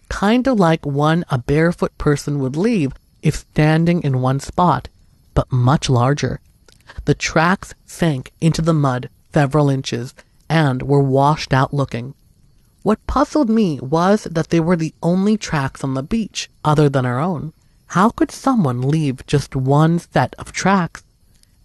Kind of like one a barefoot person would leave if standing in one spot, but much larger. The tracks sank into the mud several inches and were washed out looking. What puzzled me was that they were the only tracks on the beach other than our own. How could someone leave just one set of tracks?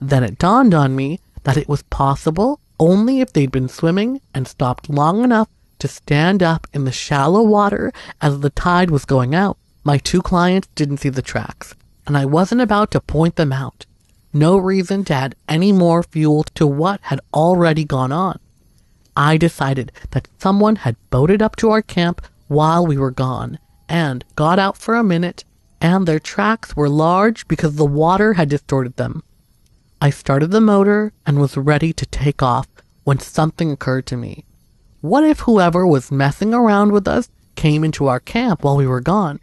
Then it dawned on me that it was possible only if they'd been swimming and stopped long enough to stand up in the shallow water as the tide was going out. My two clients didn't see the tracks, and I wasn't about to point them out. No reason to add any more fuel to what had already gone on. I decided that someone had boated up to our camp while we were gone and got out for a minute, and their tracks were large because the water had distorted them. I started the motor and was ready to take off when something occurred to me. What if whoever was messing around with us came into our camp while we were gone?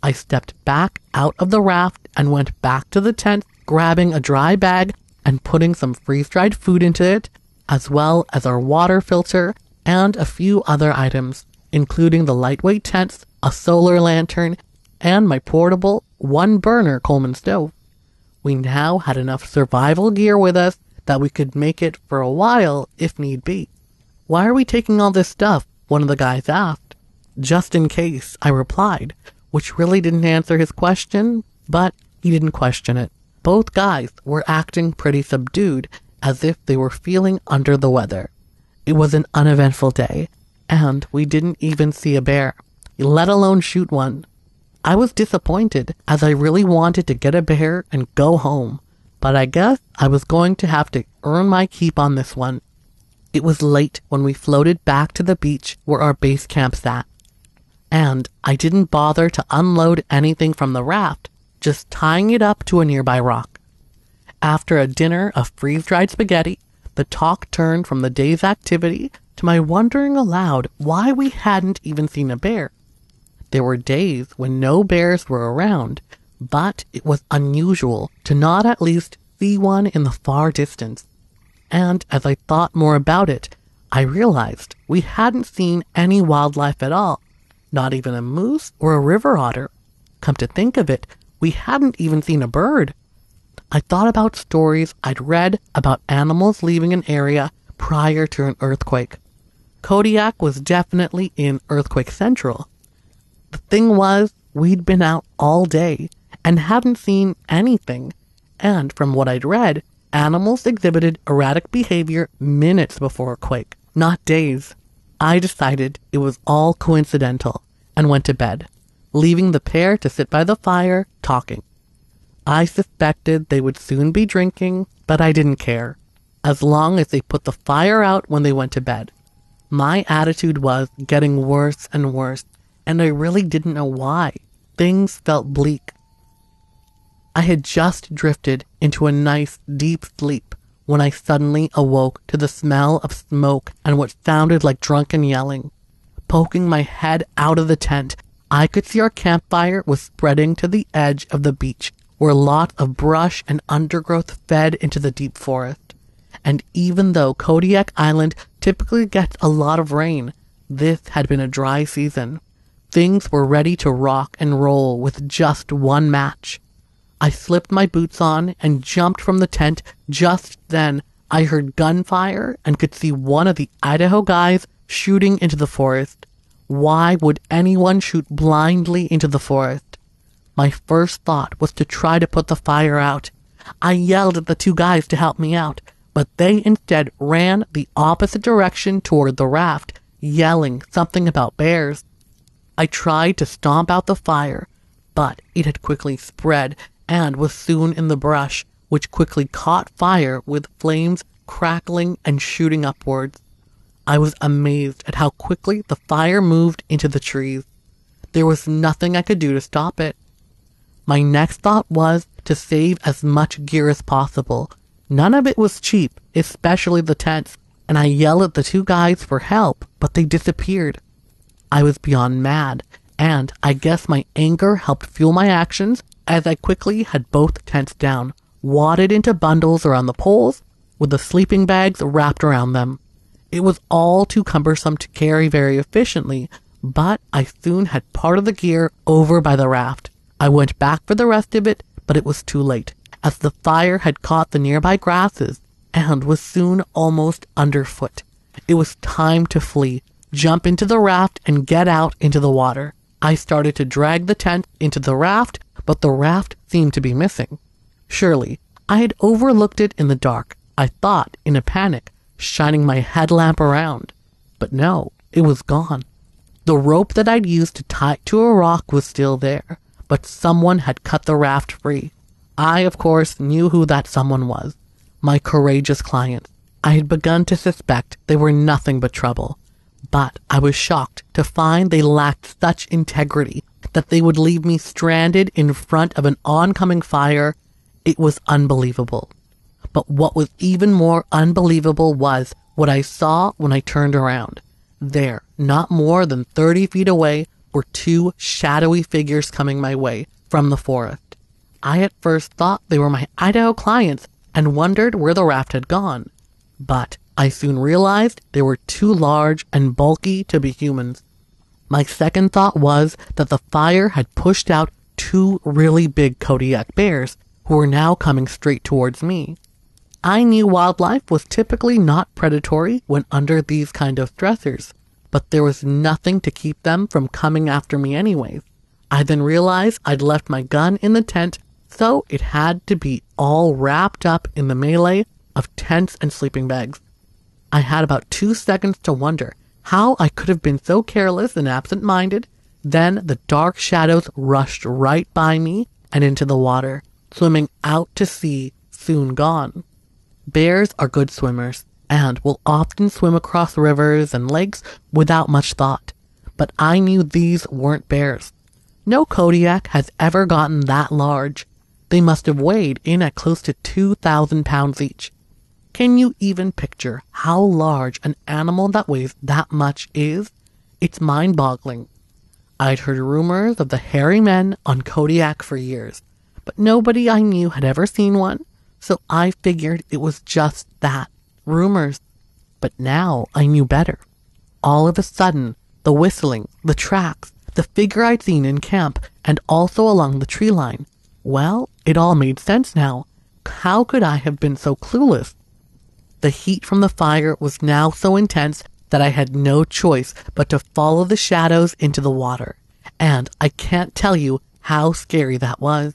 I stepped back out of the raft and went back to the tent, grabbing a dry bag and putting some freeze dried food into it as well as our water filter and a few other items, including the lightweight tents, a solar lantern, and my portable one burner Coleman stove. We now had enough survival gear with us that we could make it for a while if need be. Why are we taking all this stuff? One of the guys asked. Just in case, I replied, which really didn't answer his question, but he didn't question it. Both guys were acting pretty subdued as if they were feeling under the weather. It was an uneventful day, and we didn't even see a bear, let alone shoot one. I was disappointed as I really wanted to get a bear and go home, but I guess I was going to have to earn my keep on this one. It was late when we floated back to the beach where our base camp sat, and I didn't bother to unload anything from the raft, just tying it up to a nearby rock. After a dinner of freeze dried spaghetti, the talk turned from the day's activity to my wondering aloud why we hadn't even seen a bear. There were days when no bears were around, but it was unusual to not at least see one in the far distance. And as I thought more about it, I realized we hadn't seen any wildlife at all, not even a moose or a river otter. Come to think of it, we hadn't even seen a bird. I thought about stories I'd read about animals leaving an area prior to an earthquake. Kodiak was definitely in earthquake central. The thing was, we'd been out all day and hadn't seen anything, and from what I'd read, animals exhibited erratic behavior minutes before a quake, not days. I decided it was all coincidental and went to bed, leaving the pair to sit by the fire talking. I suspected they would soon be drinking, but I didn't care, as long as they put the fire out when they went to bed. My attitude was getting worse and worse, and I really didn't know why. Things felt bleak. I had just drifted into a nice deep sleep when I suddenly awoke to the smell of smoke and what sounded like drunken yelling. Poking my head out of the tent, I could see our campfire was spreading to the edge of the beach, where lots of brush and undergrowth fed into the deep forest. And even though Kodiak Island typically gets a lot of rain, this had been a dry season. Things were ready to rock and roll with just one match. I slipped my boots on and jumped from the tent. Just then, I heard gunfire and could see one of the Idaho guys shooting into the forest. Why would anyone shoot blindly into the forest? My first thought was to try to put the fire out. I yelled at the two guys to help me out, but they instead ran the opposite direction toward the raft, yelling something about bears. I tried to stomp out the fire, but it had quickly spread and was soon in the brush, which quickly caught fire with flames crackling and shooting upwards. I was amazed at how quickly the fire moved into the trees. There was nothing I could do to stop it. My next thought was to save as much gear as possible. None of it was cheap, especially the tents, and I yelled at the two guys for help, but they disappeared. I was beyond mad, and I guess my anger helped fuel my actions as I quickly had both tents down, wadded into bundles around the poles, with the sleeping bags wrapped around them. It was all too cumbersome to carry very efficiently, but I soon had part of the gear over by the raft. I went back for the rest of it, but it was too late, as the fire had caught the nearby grasses and was soon almost underfoot. It was time to flee, jump into the raft, and get out into the water. I started to drag the tent into the raft, but the raft seemed to be missing. Surely, I had overlooked it in the dark, I thought in a panic, shining my headlamp around. But no, it was gone. The rope that I'd used to tie it to a rock was still there, but someone had cut the raft free. I, of course, knew who that someone was. My courageous client. I had begun to suspect they were nothing but trouble. But I was shocked to find they lacked such integrity that they would leave me stranded in front of an oncoming fire, it was unbelievable. But what was even more unbelievable was what I saw when I turned around. There, not more than 30 feet away, were two shadowy figures coming my way from the forest. I at first thought they were my Idaho clients and wondered where the raft had gone. But I soon realized they were too large and bulky to be humans. My second thought was that the fire had pushed out two really big Kodiak bears who were now coming straight towards me. I knew wildlife was typically not predatory when under these kind of stressors, but there was nothing to keep them from coming after me anyways. I then realized I'd left my gun in the tent, so it had to be all wrapped up in the melee of tents and sleeping bags. I had about two seconds to wonder how I could have been so careless and absent minded. Then the dark shadows rushed right by me and into the water, swimming out to sea, soon gone. Bears are good swimmers and will often swim across rivers and lakes without much thought. But I knew these weren't bears. No Kodiak has ever gotten that large. They must have weighed in at close to 2,000 pounds each. Can you even picture how large an animal that weighs that much is? It's mind boggling. I'd heard rumors of the hairy men on Kodiak for years, but nobody I knew had ever seen one, so I figured it was just that rumors. But now I knew better. All of a sudden, the whistling, the tracks, the figure I'd seen in camp, and also along the tree line. Well, it all made sense now. How could I have been so clueless? The heat from the fire was now so intense that I had no choice but to follow the shadows into the water, and I can't tell you how scary that was.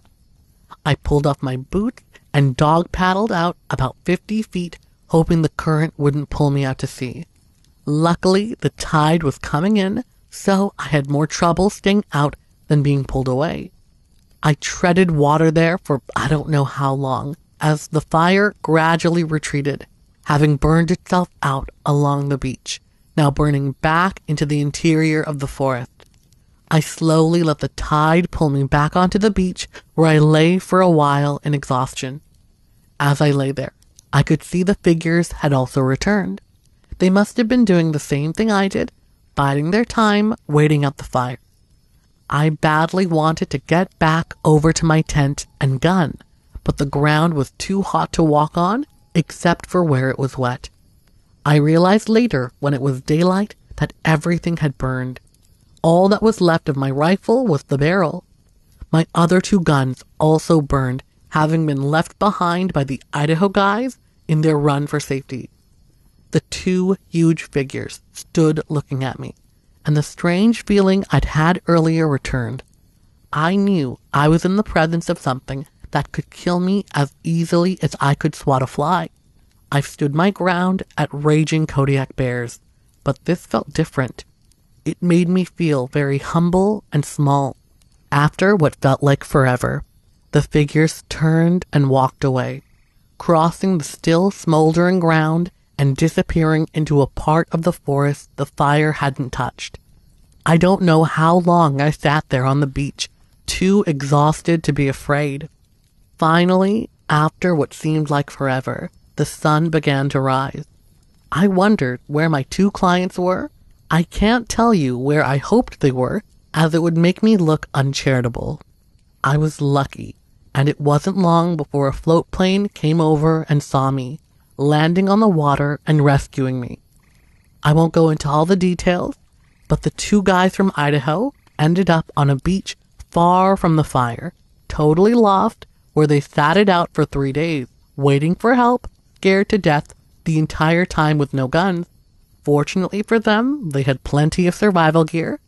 I pulled off my boots and dog paddled out about 50 feet, hoping the current wouldn't pull me out to sea. Luckily, the tide was coming in, so I had more trouble staying out than being pulled away. I treaded water there for I don't know how long as the fire gradually retreated, having burned itself out along the beach, now burning back into the interior of the forest. I slowly let the tide pull me back onto the beach where I lay for a while in exhaustion. As I lay there, I could see the figures had also returned. They must have been doing the same thing I did, biding their time, waiting out the fire. I badly wanted to get back over to my tent and gun, but the ground was too hot to walk on, except for where it was wet. I realized later, when it was daylight, that everything had burned. All that was left of my rifle was the barrel. My other two guns also burned, having been left behind by the Idaho guys in their run for safety. The two huge figures stood looking at me, and the strange feeling I'd had earlier returned. I knew I was in the presence of something that could kill me as easily as I could swat a fly. I stood my ground at raging Kodiak bears, but this felt different. It made me feel very humble and small. After what felt like forever, the figures turned and walked away, crossing the still smoldering ground and disappearing into a part of the forest the fire hadn't touched. I don't know how long I sat there on the beach, too exhausted to be afraid. Finally, after what seemed like forever, the sun began to rise. I wondered where my two clients were I can't tell you where I hoped they were, as it would make me look uncharitable. I was lucky, and it wasn't long before a float plane came over and saw me, landing on the water and rescuing me. I won't go into all the details, but the two guys from Idaho ended up on a beach far from the fire, totally lost, where they sat it out for three days, waiting for help, scared to death the entire time with no guns. Fortunately for them, they had plenty of survival gear.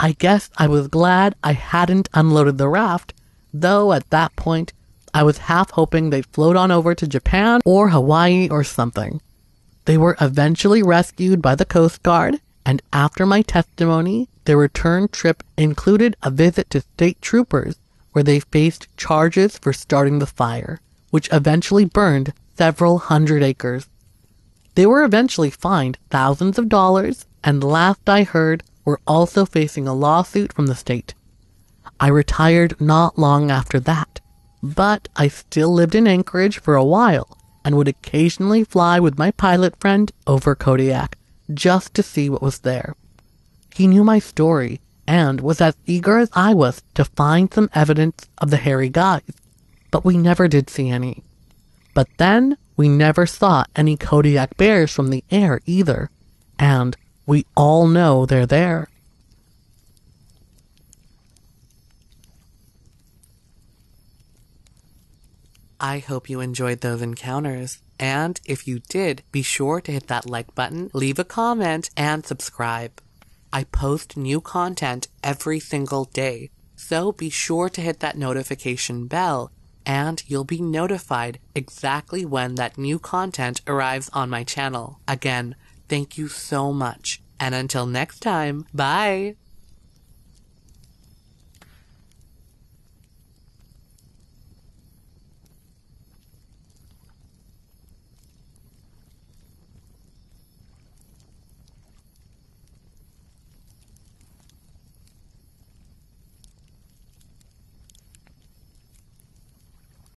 I guess I was glad I hadn't unloaded the raft, though at that point, I was half hoping they'd float on over to Japan or Hawaii or something. They were eventually rescued by the Coast Guard, and after my testimony, their return trip included a visit to state troopers where they faced charges for starting the fire, which eventually burned several hundred acres. They were eventually fined thousands of dollars, and last I heard, were also facing a lawsuit from the state. I retired not long after that, but I still lived in Anchorage for a while and would occasionally fly with my pilot friend over Kodiak just to see what was there. He knew my story and was as eager as I was to find some evidence of the hairy guys, but we never did see any. But then we never saw any Kodiak bears from the air either, and we all know they're there. I hope you enjoyed those encounters. And if you did, be sure to hit that like button, leave a comment, and subscribe. I post new content every single day, so be sure to hit that notification bell and you'll be notified exactly when that new content arrives on my channel. Again, thank you so much. And until next time, bye!